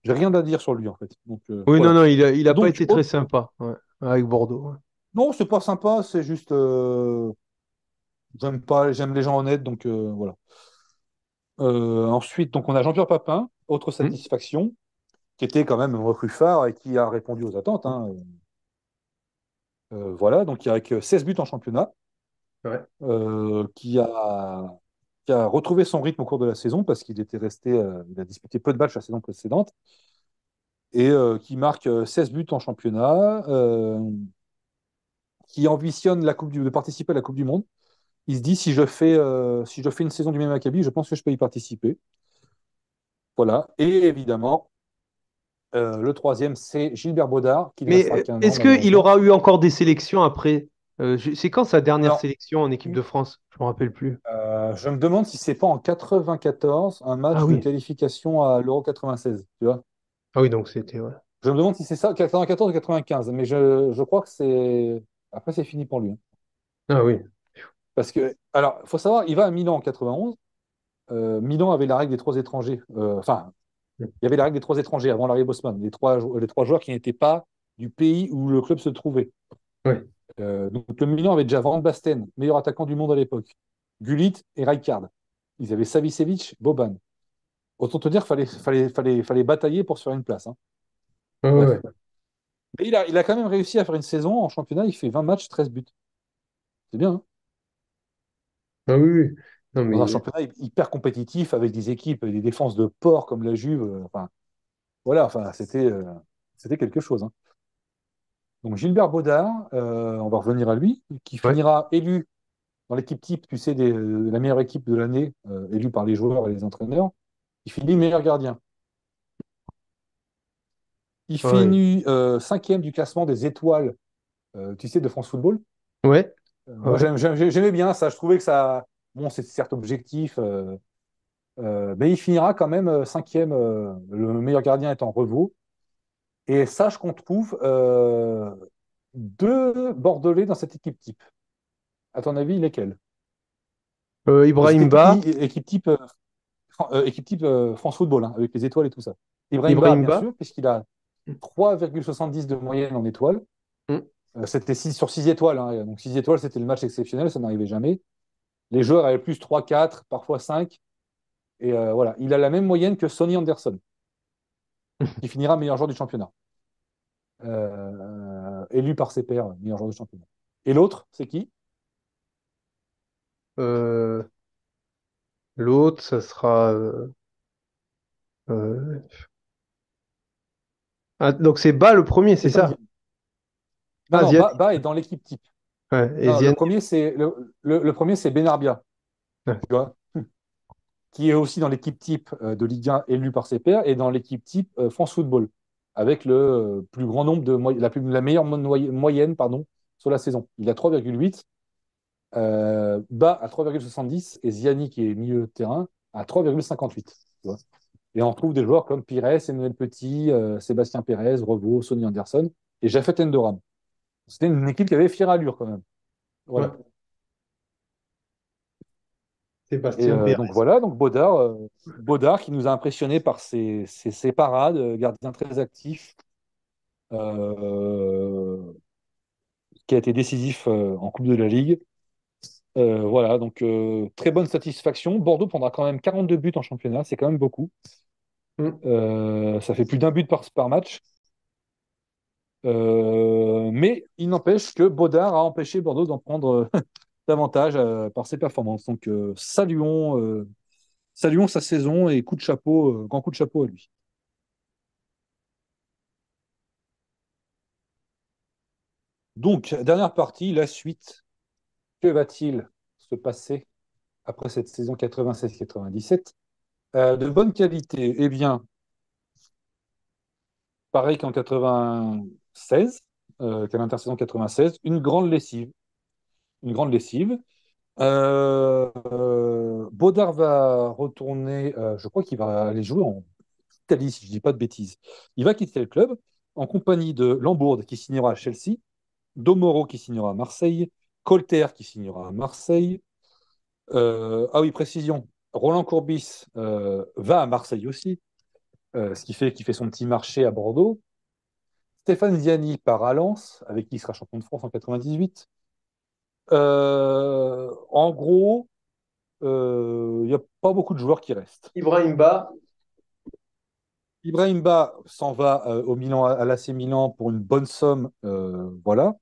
H: j'ai rien à dire sur lui en fait. Donc, euh,
G: Oui,
H: voilà.
G: non, non, il a, il a
H: Donc,
G: pas été très sympa ouais, avec Bordeaux. ouais.
H: Non, c'est pas sympa, c'est juste. euh, J'aime pas, j'aime les gens honnêtes, donc euh, voilà. Ensuite, donc on a Jean-Pierre Papin, autre satisfaction, qui était quand même un recrue phare et qui a répondu aux attentes. hein. Euh, voilà, donc avec 16 buts en championnat,
G: Ouais.
H: euh, qui a, qui a retrouvé son rythme au cours de la saison parce qu'il était resté, euh, il a disputé peu de matchs la saison précédente, et qui marque euh, 16 buts en championnat, qui ambitionne la coupe du, de participer à la Coupe du Monde. Il se dit si je fais, euh, si je fais une saison du même acabit, je pense que je peux y participer. Voilà. Et évidemment, euh, le troisième, c'est Gilbert Baudard. Qui ne
G: Mais est-ce qu'il aura eu encore des sélections après? Euh, c'est quand sa dernière
H: Non.
G: sélection en équipe de France? Je me rappelle plus.
H: Euh, je me demande si c'est pas en 94, un match
G: Ah
H: de qualification à l'Euro 96. Tu vois?
G: Ah oui, donc c'était. ouais.
H: Je me demande si c'est ça, 94 ou 95. Mais je, je crois que c'est. Après, c'est fini pour lui. hein.
G: Ah oui.
H: Parce que, alors, il faut savoir, il va à Milan en 91. Euh, Milan avait la règle des trois étrangers. Enfin, il y avait la règle des trois étrangers avant l'arrivée Bosman. Les trois, les trois joueurs qui n'étaient pas du pays où le club se trouvait. Euh, donc, le Milan avait déjà Van Basten, meilleur attaquant du monde à l'époque. Gullit et Rijkaard. Ils avaient Savicevic, Boban. Autant te dire qu'il fallait, fallait, fallait, fallait batailler pour se faire une place. hein.
G: Ah
H: Ouais.
G: ouais.
H: Mais il a, il a quand même réussi à faire une saison en championnat. Il fait 20 matchs, 13 buts. C'est bien. hein.
G: Ah oui, oui. Non, mais
H: dans un championnat hy- hyper compétitif avec des équipes, des défenses de porc comme la Juve. euh, Enfin, voilà, enfin, c'était euh, c'était quelque chose. hein. Donc Gilbert Baudard, euh, on va revenir à lui, qui
G: Ouais.
H: finira élu dans l'équipe type, tu sais, des- de la meilleure équipe de l'année, euh, élu par les joueurs et les entraîneurs. Il finit meilleur gardien. Il
G: Ouais.
H: finit euh, cinquième du classement des étoiles, tu sais, de France Football.
G: ouais. Ouais.
H: J'aimais bien ça. Je trouvais que ça. Bon, c'est certes objectif, euh, euh, mais il finira quand même euh, cinquième, le meilleur gardien étant Revaux. Et sache qu'on trouve deux Bordelais dans cette équipe type. À ton avis, lesquels?
G: Ibrahim Ba.
H: équipe, équipe type, équipe type France Football, hein, avec les étoiles et tout ça. Ibrahim,
G: Ibrahim
H: Ba, bien sûr, puisqu'il a 3,70 de moyenne en étoiles.
G: Mm.
H: C'était 6 sur 6 étoiles. hein. Donc 6 étoiles, c'était le match exceptionnel, ça n'arrivait jamais. Les joueurs avaient plus 3, 4, parfois 5. Et euh, voilà, il a la même moyenne que Sonny Anderson, qui finira meilleur joueur du championnat. Euh, élu par ses pairs, meilleur joueur du championnat. Et l'autre, c'est qui?
G: Euh, l'autre, ça sera. Ah, donc c'est Ba le premier, c'est ça? Ah,
H: Ba est dans l'équipe type.
G: Ouais, et
H: Non, le premier, c'est le, le- le premier, c'est Benarbia,
G: Ouais.
H: tu vois, qui est aussi dans l'équipe type euh, de Ligue 1 élu par ses pairs et dans l'équipe type euh, France Football, avec le euh, plus grand nombre de la, plus, la meilleure mo- moy- moyenne pardon, sur la saison. Il a 3,8, euh, Bas à 3,70 et Ziani, qui est milieu de terrain, à 3,58. tu vois. Et on trouve des joueurs comme Pires, Emmanuel Petit, euh, Sébastien Pérez, Revaux, Sonny Anderson et Jafet Endoram. C'était une équipe qui avait fière allure quand même. Voilà.
G: Ouais. Sébastien
H: euh, donc voilà, donc Baudard, euh, Baudard qui nous a impressionné par ses, ses- ses parades, euh, gardien très actif, euh, qui a été décisif en Coupe de la Ligue. Voilà, donc très bonne satisfaction. Bordeaux prendra quand même 42 buts en championnat, c'est quand même beaucoup.
G: Mm.
H: Ça fait plus d'un but par, par match. Euh, mais il n'empêche que Baudard a empêché Bordeaux d'en prendre euh, davantage euh, par ses performances. Donc saluons, saluons sa saison et coup de chapeau, grand coup de chapeau à lui. Donc, dernière partie, la suite. Que va-t-il se passer après cette saison 96-97 Euh, De bonne qualité, eh bien, pareil qu'en 96, euh, l'intersaison 96, une grande lessive. Une grande lessive. Euh, Baudard va retourner, euh, je crois qu'il va aller jouer en Italie, si je ne dis pas de bêtises. Il va quitter le club en compagnie de Lambourde qui signera à Chelsea, Domoro qui signera à Marseille, Colter qui signera à Marseille. Euh, ah oui, précision, Roland Courbis va à Marseille aussi, ce qui fait qu'il fait son petit marché à Bordeaux. Stéphane Ziani part à Lens, avec qui il sera champion de France en 98. Euh, en gros, euh, il n'y a pas beaucoup de joueurs qui restent.
G: Ibrahim Ba.
H: Ibrahim Ba s'en va euh, au Milan, à l'AC Milan pour une bonne somme, voilà.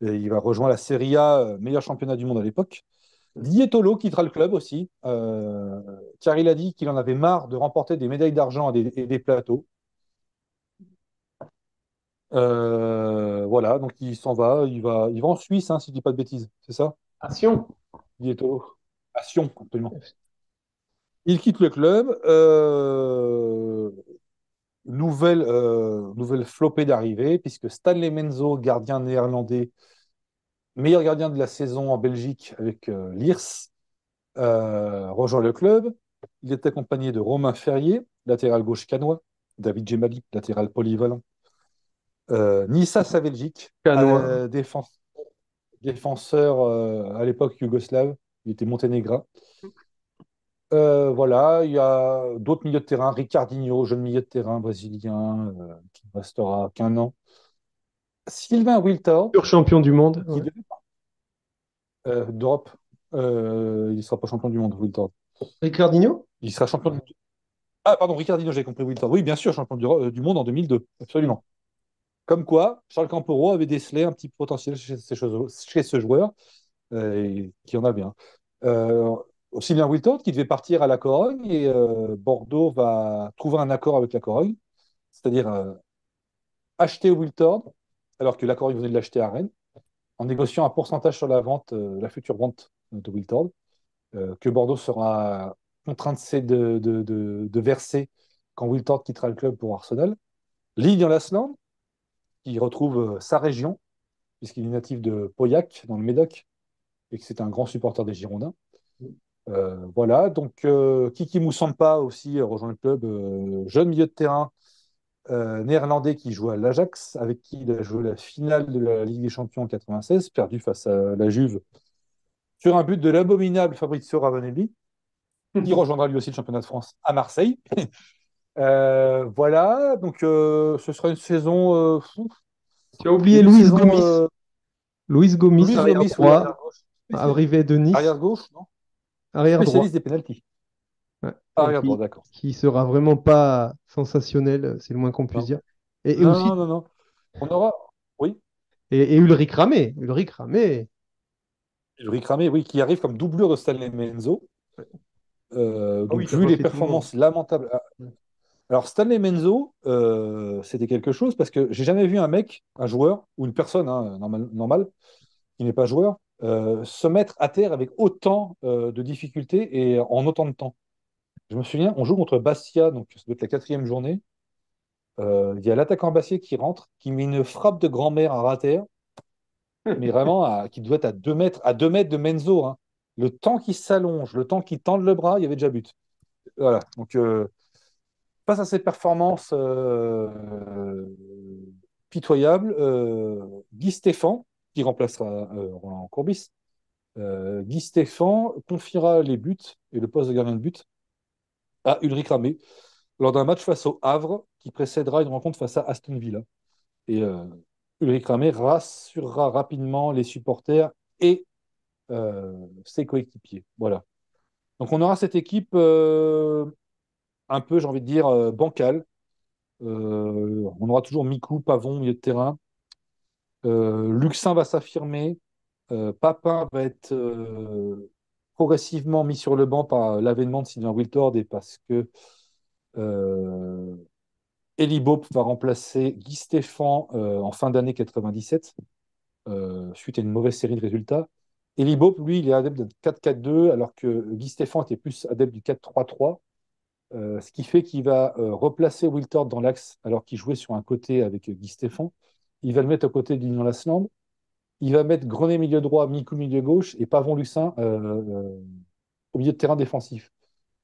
H: Et il va rejoindre la Serie A, meilleur championnat du monde à l'époque. Dietolo quittera le club aussi, car il a dit qu'il en avait marre de remporter des médailles d'argent et des plateaux. Euh, voilà, donc il s'en va, il va, il va en Suisse, hein, si je dis pas de bêtises, c'est ça,
G: À Sion.
H: Dietolo? À Sion, absolument. Il quitte le club. euh, nouvelle, euh, nouvelle flopée d'arrivée, puisque Stanley Menzo, gardien néerlandais, meilleur gardien de la saison en Belgique avec euh, rejoint le club. Il est accompagné de Romain Ferrier, latéral gauche canois, David Gemali, latéral polyvalent, Nissa Saveljic, euh, défense- défenseur euh, à l'époque yougoslave, il était monténégrin. Euh, voilà, il y a d'autres milieux de terrain, Ricardinho, jeune milieu de terrain brésilien, euh, qui ne restera qu'un an. Sylvain Wiltord,
G: Pur champion du monde. ouais.
H: devait euh, d'Europe, euh, il ne sera pas champion du monde, Wiltord.
G: Ricardinho?
H: Il sera champion du... Ah, pardon, Ricardinho, j'ai compris Wiltord. Oui, bien sûr, champion du, euh, du monde en 2002, absolument. Comme quoi, Charles Camporo avait décelé un petit potentiel chez, ce joueur, euh, qui en avait un. Euh, aussi bien Wiltord qui devait partir à la Corogne, et euh, Bordeaux va trouver un accord avec la Corogne, c'est-à-dire euh, acheter Wiltord, alors que la Corogne venait de l'acheter à Rennes, en négociant un pourcentage sur la vente, la future vente de Wiltord, que Bordeaux sera contraint de, de, de, verser quand Wiltord quittera le club pour Arsenal. Lilian Lasland, qui retrouve euh, sa région, puisqu'il est natif de Pauillac, dans le Médoc, et que c'est un grand supporter des Girondins. Euh, voilà, donc euh, Kiki Moussampa aussi rejoint le club, euh, jeune milieu de terrain néerlandais qui joue à l'Ajax, avec qui il a joué la finale de la Ligue des Champions en 96, perdu face à la Juve sur un but de l'abominable Fabrizio Ravanelli, qui rejoindra lui aussi le championnat de France à Marseille. Euh, voilà, donc euh, ce sera une saison. euh, fou.
G: Tu as oublié Louis
H: saison,
G: Gomis.
H: euh,
G: Louis Gomis,
H: Luis
G: arrière
H: Gomis,
G: droit,
H: arrière gauche.
G: arrivé de Nice,
H: Arrière gauche, non?
G: Arrière droit.
H: Spécialiste des pénaltys.
G: Ouais.
H: Arrière
G: Qui-
H: droit, d'accord.
G: qui sera vraiment pas sensationnel, c'est le moins qu'on puisse
H: Non.
G: dire. Et, et
H: Non,
G: aussi,
H: non, non, non. On aura. Oui,
G: et, et Ulrich Ramé, Ulrich Ramé,
H: Ulrich Ramé, oui, qui arrive comme doublure de Stanley Menzo. Euh, donc,
G: oui,
H: vu les performances lamentables. Ah. Alors, Stanley Menzo, euh, c'était quelque chose parce que j'ai jamais vu un mec, un joueur, ou une personne hein, normal, normale, qui n'est pas joueur, euh, se mettre à terre avec autant euh, de difficultés et en autant de temps. Je me souviens, on joue contre Bastia, donc ça doit être la quatrième journée. Il y a l'attaquant Bastia qui rentre, qui met une frappe de grand-mère à rater, mais vraiment qui doit être à 2 mètres, à 2 mètres de Menzo. hein. Le temps qu'il s'allonge, le temps qu'il tende le bras, il y avait déjà but. Voilà. Donc, face à ces performances euh, pitoyables, euh, Guy Stéphane, qui remplacera euh, Roland Courbis, Guy Stéphane confiera les buts et le poste de gardien de but à Ulrich Ramé lors d'un match face au Havre qui précédera une rencontre face à Aston Villa. Et Ulrich Ramé rassurera rapidement les supporters et ses coéquipiers. Voilà. Donc on aura cette équipe un peu, j'ai envie de dire, euh, bancale. Euh, on aura toujours Mikou, Pavon, milieu de terrain. Euh, Luxin va s'affirmer. Papin va être progressivement mis sur le banc par l'avènement de Sylvain Wiltord et parce que Eli Bope va remplacer Guy Stéphane en fin d'année 97 euh, suite à une mauvaise série de résultats. Eli Bope, lui, il est adepte de 4-4-2 alors que Guy Stéphane était plus adepte du 4-3-3. Euh, ce qui fait qu'il va euh, replacer Wiltord dans l'axe alors qu'il jouait sur un côté avec Guy Stéphane. Il va le mettre aux côtés d'Union Lasland. Il va mettre Grenet milieu droit, Mikou milieu gauche et Pavon Lucin euh, euh, au milieu de terrain défensif.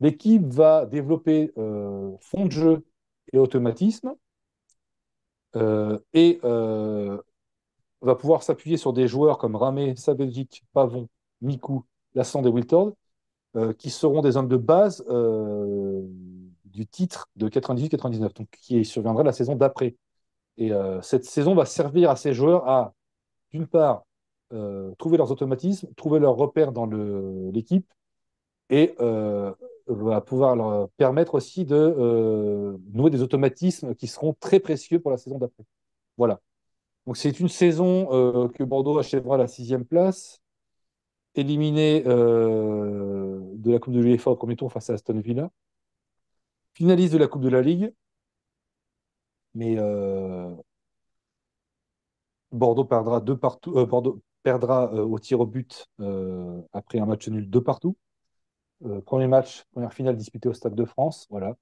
H: L'équipe va développer euh, fond de jeu et automatisme euh, et euh, va pouvoir s'appuyer sur des joueurs comme Ramé, Sabeljic, Pavon, Mikou, Lasland et Wiltord euh, qui seront des hommes de base euh, du titre de 98-99, donc qui surviendra la saison d'après. Et euh, cette saison va servir à ces joueurs à, d'une part, euh, trouver leurs automatismes, trouver leurs repères dans l'équipe, et euh, va pouvoir leur permettre aussi de euh, nouer des automatismes qui seront très précieux pour la saison d'après. Voilà. Donc c'est une saison euh, que Bordeaux achèvera à la sixième place, éliminé euh, de la Coupe de l'UEFA au premier tour face à Aston Villa, finaliste de la Coupe de la Ligue, mais euh, Bordeaux perdra deux partout, euh, Bordeaux perdra au tir au but après un match nul deux partout. Premier match, première finale disputée au Stade de France. Voilà.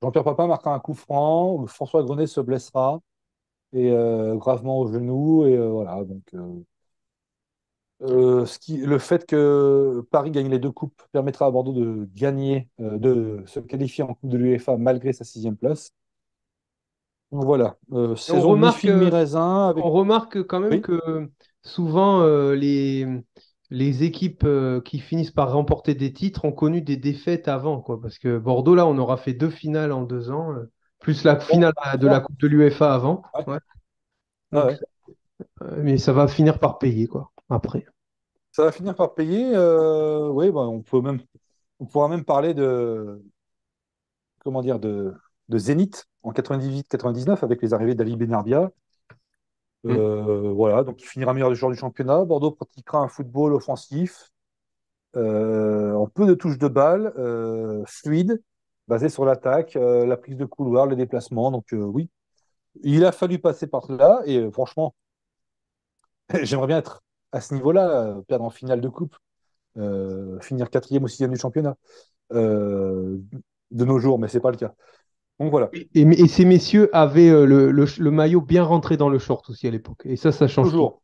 H: Jean-Pierre Papin marquera un coup franc. François Grenet se blessera et gravement au genou. Et voilà. Donc, euh, ce qui, le fait que Paris gagne les deux coupes permettra à Bordeaux de gagner, euh, de se qualifier en Coupe de l'UEFA malgré sa sixième place. Donc voilà. Euh, saison
G: remarque,
H: mi-raisin. Avec...
G: On remarque quand même
H: Oui.
G: que souvent les, les équipes qui finissent par remporter des titres ont connu des défaites avant, quoi. Parce que Bordeaux, là, on aura fait deux finales en deux ans, plus la finale de la Coupe de l'UEFA avant.
H: Ouais.
G: Ouais.
H: Ah ouais.
G: mais ça va finir par payer, quoi, après.
H: Ça va finir par payer. euh, oui, bah, on peut même, on pourra même parler de, comment dire, de, de Zénith en 98-99 avec les arrivées d'Ali Benarbia. Euh, Voilà, donc il finira meilleur joueur du championnat. Bordeaux pratiquera un football offensif euh, en peu de touches de balle, euh, fluide, basé sur l'attaque, la prise de couloir, les déplacements. Donc oui, il a fallu passer par là et franchement, j'aimerais bien être à ce niveau-là, perdre en finale de coupe, euh, finir quatrième ou sixième du championnat euh, de nos jours, mais c'est pas le cas. Donc voilà,
G: Et, et ces messieurs avaient euh, le, le- le maillot bien rentré dans le short aussi à l'époque. Et ça, ça change
H: toujours.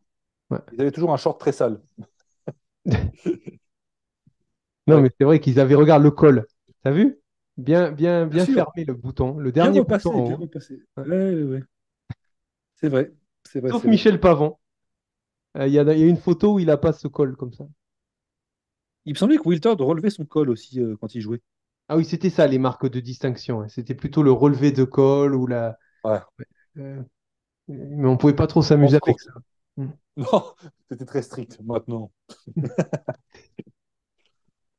G: Ouais.
H: Ils avaient toujours un short très sale.
G: Non,
H: Ouais.
G: mais c'est vrai qu'ils avaient, regarde le col. T'as vu? Bien, bien, bien fermé le bouton. Le
H: Bien
G: dernier
H: repassé,
G: bouton en
H: bien repassé. Ouais, ouais, ouais. C'est vrai, c'est vrai.
G: Sauf
H: vrai.
G: Michel Pavon. Euh, Il y a, il y a une photo où il n'a pas ce col comme ça.
H: Il me semblait que Wiltord relevait son col aussi euh, quand il jouait.
G: Ah oui, c'était ça, les marques de distinction. hein. C'était plutôt le relevé de col ou la.
H: Ouais.
G: Euh, mais on pouvait pas trop s'amuser avec ça.
H: Non, c'était très strict maintenant.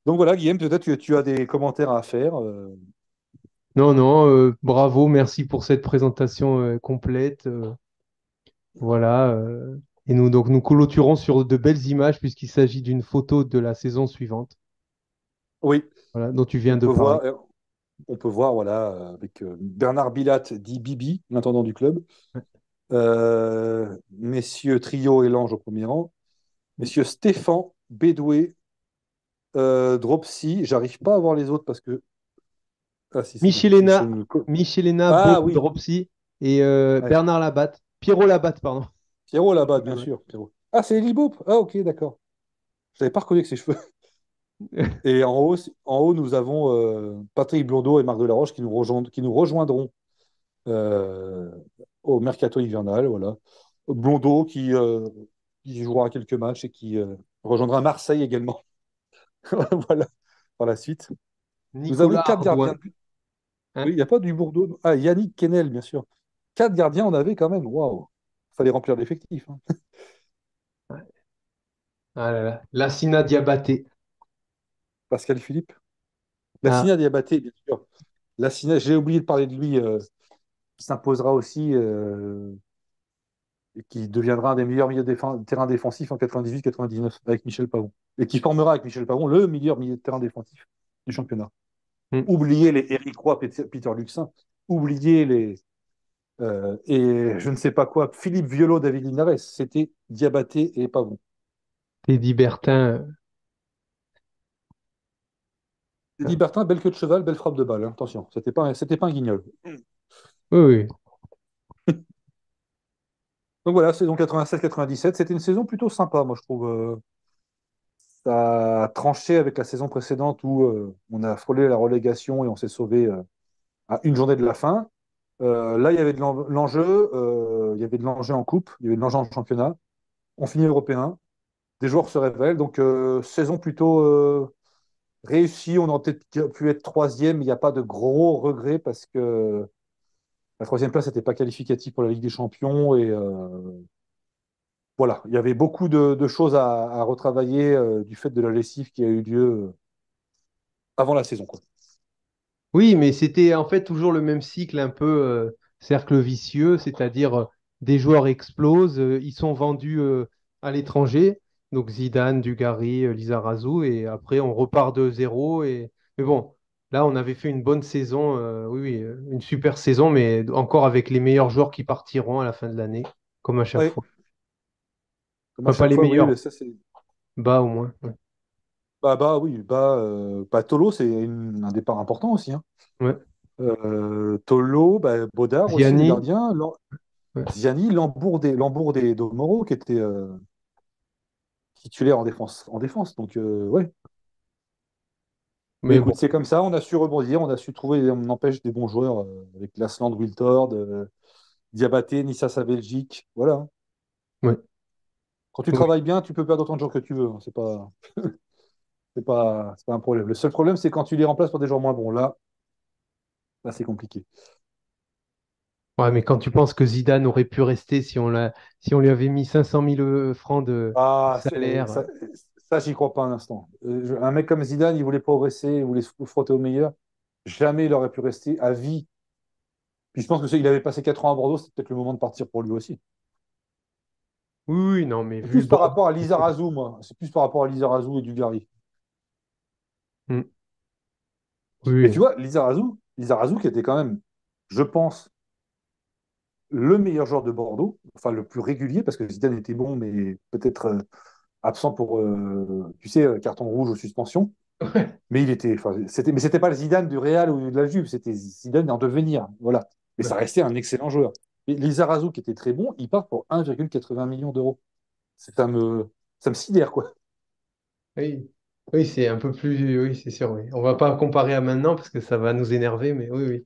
H: Donc voilà, Guillaume, peut-être tu, tu as des commentaires à faire. euh,
G: Non, non, euh, bravo, merci pour cette présentation complète. voilà. Et nous, donc, nous clôturons sur de belles images puisqu'il s'agit d'une photo de la saison suivante,
H: Oui,
G: voilà, dont tu viens
H: on
G: de parler.
H: voir, euh, on peut voir voilà, euh, avec euh, Bernard Bilat, dit Bibi, l'intendant du club. Euh, messieurs Trio et Lange au premier rang. Messieurs Stéphane, Bédoué, euh, Dropsy. J'arrive pas à voir les autres parce que. Ah, si.
G: Michelena. Michelena,
H: Ah, oui.
G: Dropsy et euh,
H: Ouais.
G: Bernard Labatte. Pierrot Labatte, pardon.
H: Pierrot là-bas, bien
G: Ouais.
H: sûr. Pierrot. Ah, c'est Elie Boop? Ah, ok, d'accord. Je n'avais pas reconnu que ses cheveux. Et en haut, en haut nous avons euh, Patrick Blondeau et Marc Delaroche qui nous, rejoindront, qui nous rejoindront euh, au mercato hivernal. Voilà. Blondeau qui, euh, qui jouera quelques matchs et qui rejoindra Marseille également. voilà, par la suite. Nous avons
G: Nicolas
H: quatre gardiens.
G: Hein?
H: Oui, il n'y a pas du Bordeaux. Ah, Yannick Kennel, bien sûr. Quatre gardiens, on avait quand même. Waouh! Fallait remplir l'effectif. hein.
G: Ah là là. Lassina Diabaté.
H: Pascal Philippe.
G: Ah.
H: Lassina Diabaté, bien sûr. Lassina, j'ai oublié de parler de lui, euh, qui s'imposera aussi euh, et qui deviendra un des meilleurs milieux de terrain défensifs en 98-99 avec Michel Pavon. Et qui formera avec Michel Pavon le meilleur milieu de terrain défensif du championnat.
G: Mm.
H: Oubliez les Eric Roy, Peter, Peter Luxin. Oubliez les. Euh, et je ne sais pas quoi, Philippe Violo, David Linares. C'était Diabaté et Pavon.
G: Teddy Bertin. euh,
H: Eddie Bertin, belle queue de cheval, belle frappe de balle. hein. Attention, c'était pas, un- c'était pas un guignol.
G: Oui, oui.
H: Donc voilà, saison 87-97, c'était une saison plutôt sympa, moi je trouve. euh, ça a tranché avec la saison précédente où on a frôlé la relégation et on s'est sauvé à une journée de la fin. Euh, là, il y avait de l'en- l'enjeu, euh, il y avait de l'enjeu en coupe, il y avait de l'enjeu en championnat. On finit européen, des joueurs se révèlent, donc euh, saison plutôt réussie. On aurait peut-être pu être troisième, il n'y a pas de gros regrets parce que la troisième place n'était pas qualificative pour la Ligue des Champions et voilà, il y avait beaucoup de, choses à, retravailler du fait de la lessive qui a eu lieu avant la saison.
G: Oui, mais c'était en fait toujours le même cycle, un peu euh, cercle vicieux, c'est-à-dire euh, des joueurs explosent, euh, ils sont vendus à l'étranger, donc Zidane, Dugarry, Lizarazu, et après on repart de zéro. Et... Mais bon, là on avait fait une bonne saison, oui, oui, une super saison, mais encore avec les meilleurs joueurs qui partiront à la fin de l'année, comme à chaque fois.
H: Comme à
G: Enfin, pas
H: chaque
G: les
H: fois, oui,
G: meilleurs.
H: mais ça, c'est-
G: Bas au moins. ouais.
H: Bah, bah oui, bah, euh, bah, Tolo, c'est une- un départ important aussi. Hein.
G: Ouais.
H: Euh, Tolo, bah, Baudard aussi, le
G: Ziani.
H: gardien. Lam-
G: Ouais.
H: Ziani, et Domoro qui étaient euh, titulaires en défense. En défense. Donc, euh, ouais. Mais
G: Mais
H: écoute, c'est comme ça, on a su rebondir, on a su trouver, on empêche des bons joueurs euh, avec Lasland, Wiltord, euh, Diabaté, Nissa sa Belgique. Voilà. hein.
G: Ouais.
H: Quand tu
G: Ouais.
H: travailles bien, tu peux perdre autant de joueurs que tu veux. hein. C'est pas, c'est pas, c'est pas un problème. Le seul problème, c'est quand tu les remplaces par des joueurs moins bons. Là, là c'est compliqué.
G: ouais, mais quand tu penses que Zidane aurait pu rester si on l'a, si on lui avait mis 500 000 francs de
H: Ah,
G: salaire.
H: ça, ça, j'y crois pas un instant. Euh, Un mec comme Zidane, il voulait progresser, il voulait se frotter au meilleur. Jamais il aurait pu rester à vie. Puis je pense que il avait passé 4 ans à Bordeaux, c'est peut-être le moment de partir pour lui aussi.
G: Oui, non, mais
H: plus par rapport à Lizarazu, moi. C'est plus par rapport à Lizarazu et Dugarry.
G: Oui,
H: Mais
G: oui.
H: tu vois, Lizarazu, Lizarazu qui était quand même, je pense, le meilleur joueur de Bordeaux, enfin le plus régulier, parce que Zidane était bon, mais peut-être euh, absent pour, euh, tu sais, euh, carton rouge ou suspension.
G: Ouais.
H: Mais il était, c'était, mais c'était pas le Zidane du Real ou de la Juve, c'était Zidane en devenir, voilà. Mais ça restait un excellent joueur. Et Lizarazu qui était très bon, il part pour 1,80 million d'euros. Ça me, ça me sidère, quoi.
G: Oui, oui, c'est un peu plus. Oui, c'est sûr. Oui. On va pas comparer à maintenant parce que ça va nous énerver, mais oui, oui.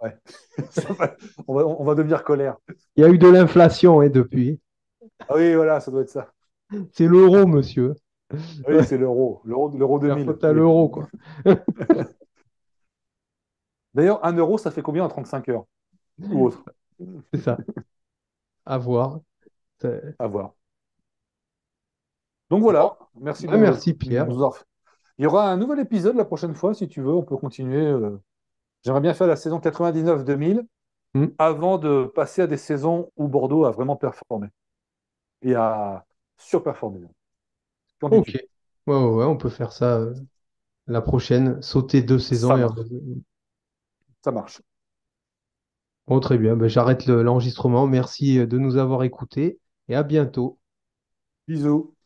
H: Ça va- on va, on va devenir colère.
G: Il y a eu de l'inflation hein, depuis.
H: Ah oui, voilà, ça doit être ça.
G: C'est l'euro, monsieur.
H: Oui, c'est l'euro, l'euro, l'euro
G: La
H: 2000.
G: faute à l'euro, quoi.
H: D'ailleurs, un euro, ça fait combien en 35 heures? Ou autre?
G: C'est ça. À voir. C'est-
H: À voir. Donc voilà, merci.
G: Ah, merci, Pierre.
H: nous Il y aura un nouvel épisode la prochaine fois, si tu veux, on peut continuer. euh, J'aimerais bien faire la saison 99-2000
G: Hmm.
H: avant de passer à des saisons où Bordeaux a vraiment performé et a surperformé.
G: Ok. Ouais, ouais, ouais, on peut faire ça euh, la prochaine. Sauter deux saisons.
H: Ça
G: et
H: marche.
G: revenir.
H: Ça marche.
G: Bon, très bien. Ben, j'arrête le- l'enregistrement. Merci euh, de nous avoir écoutés et à bientôt.
H: Bisous.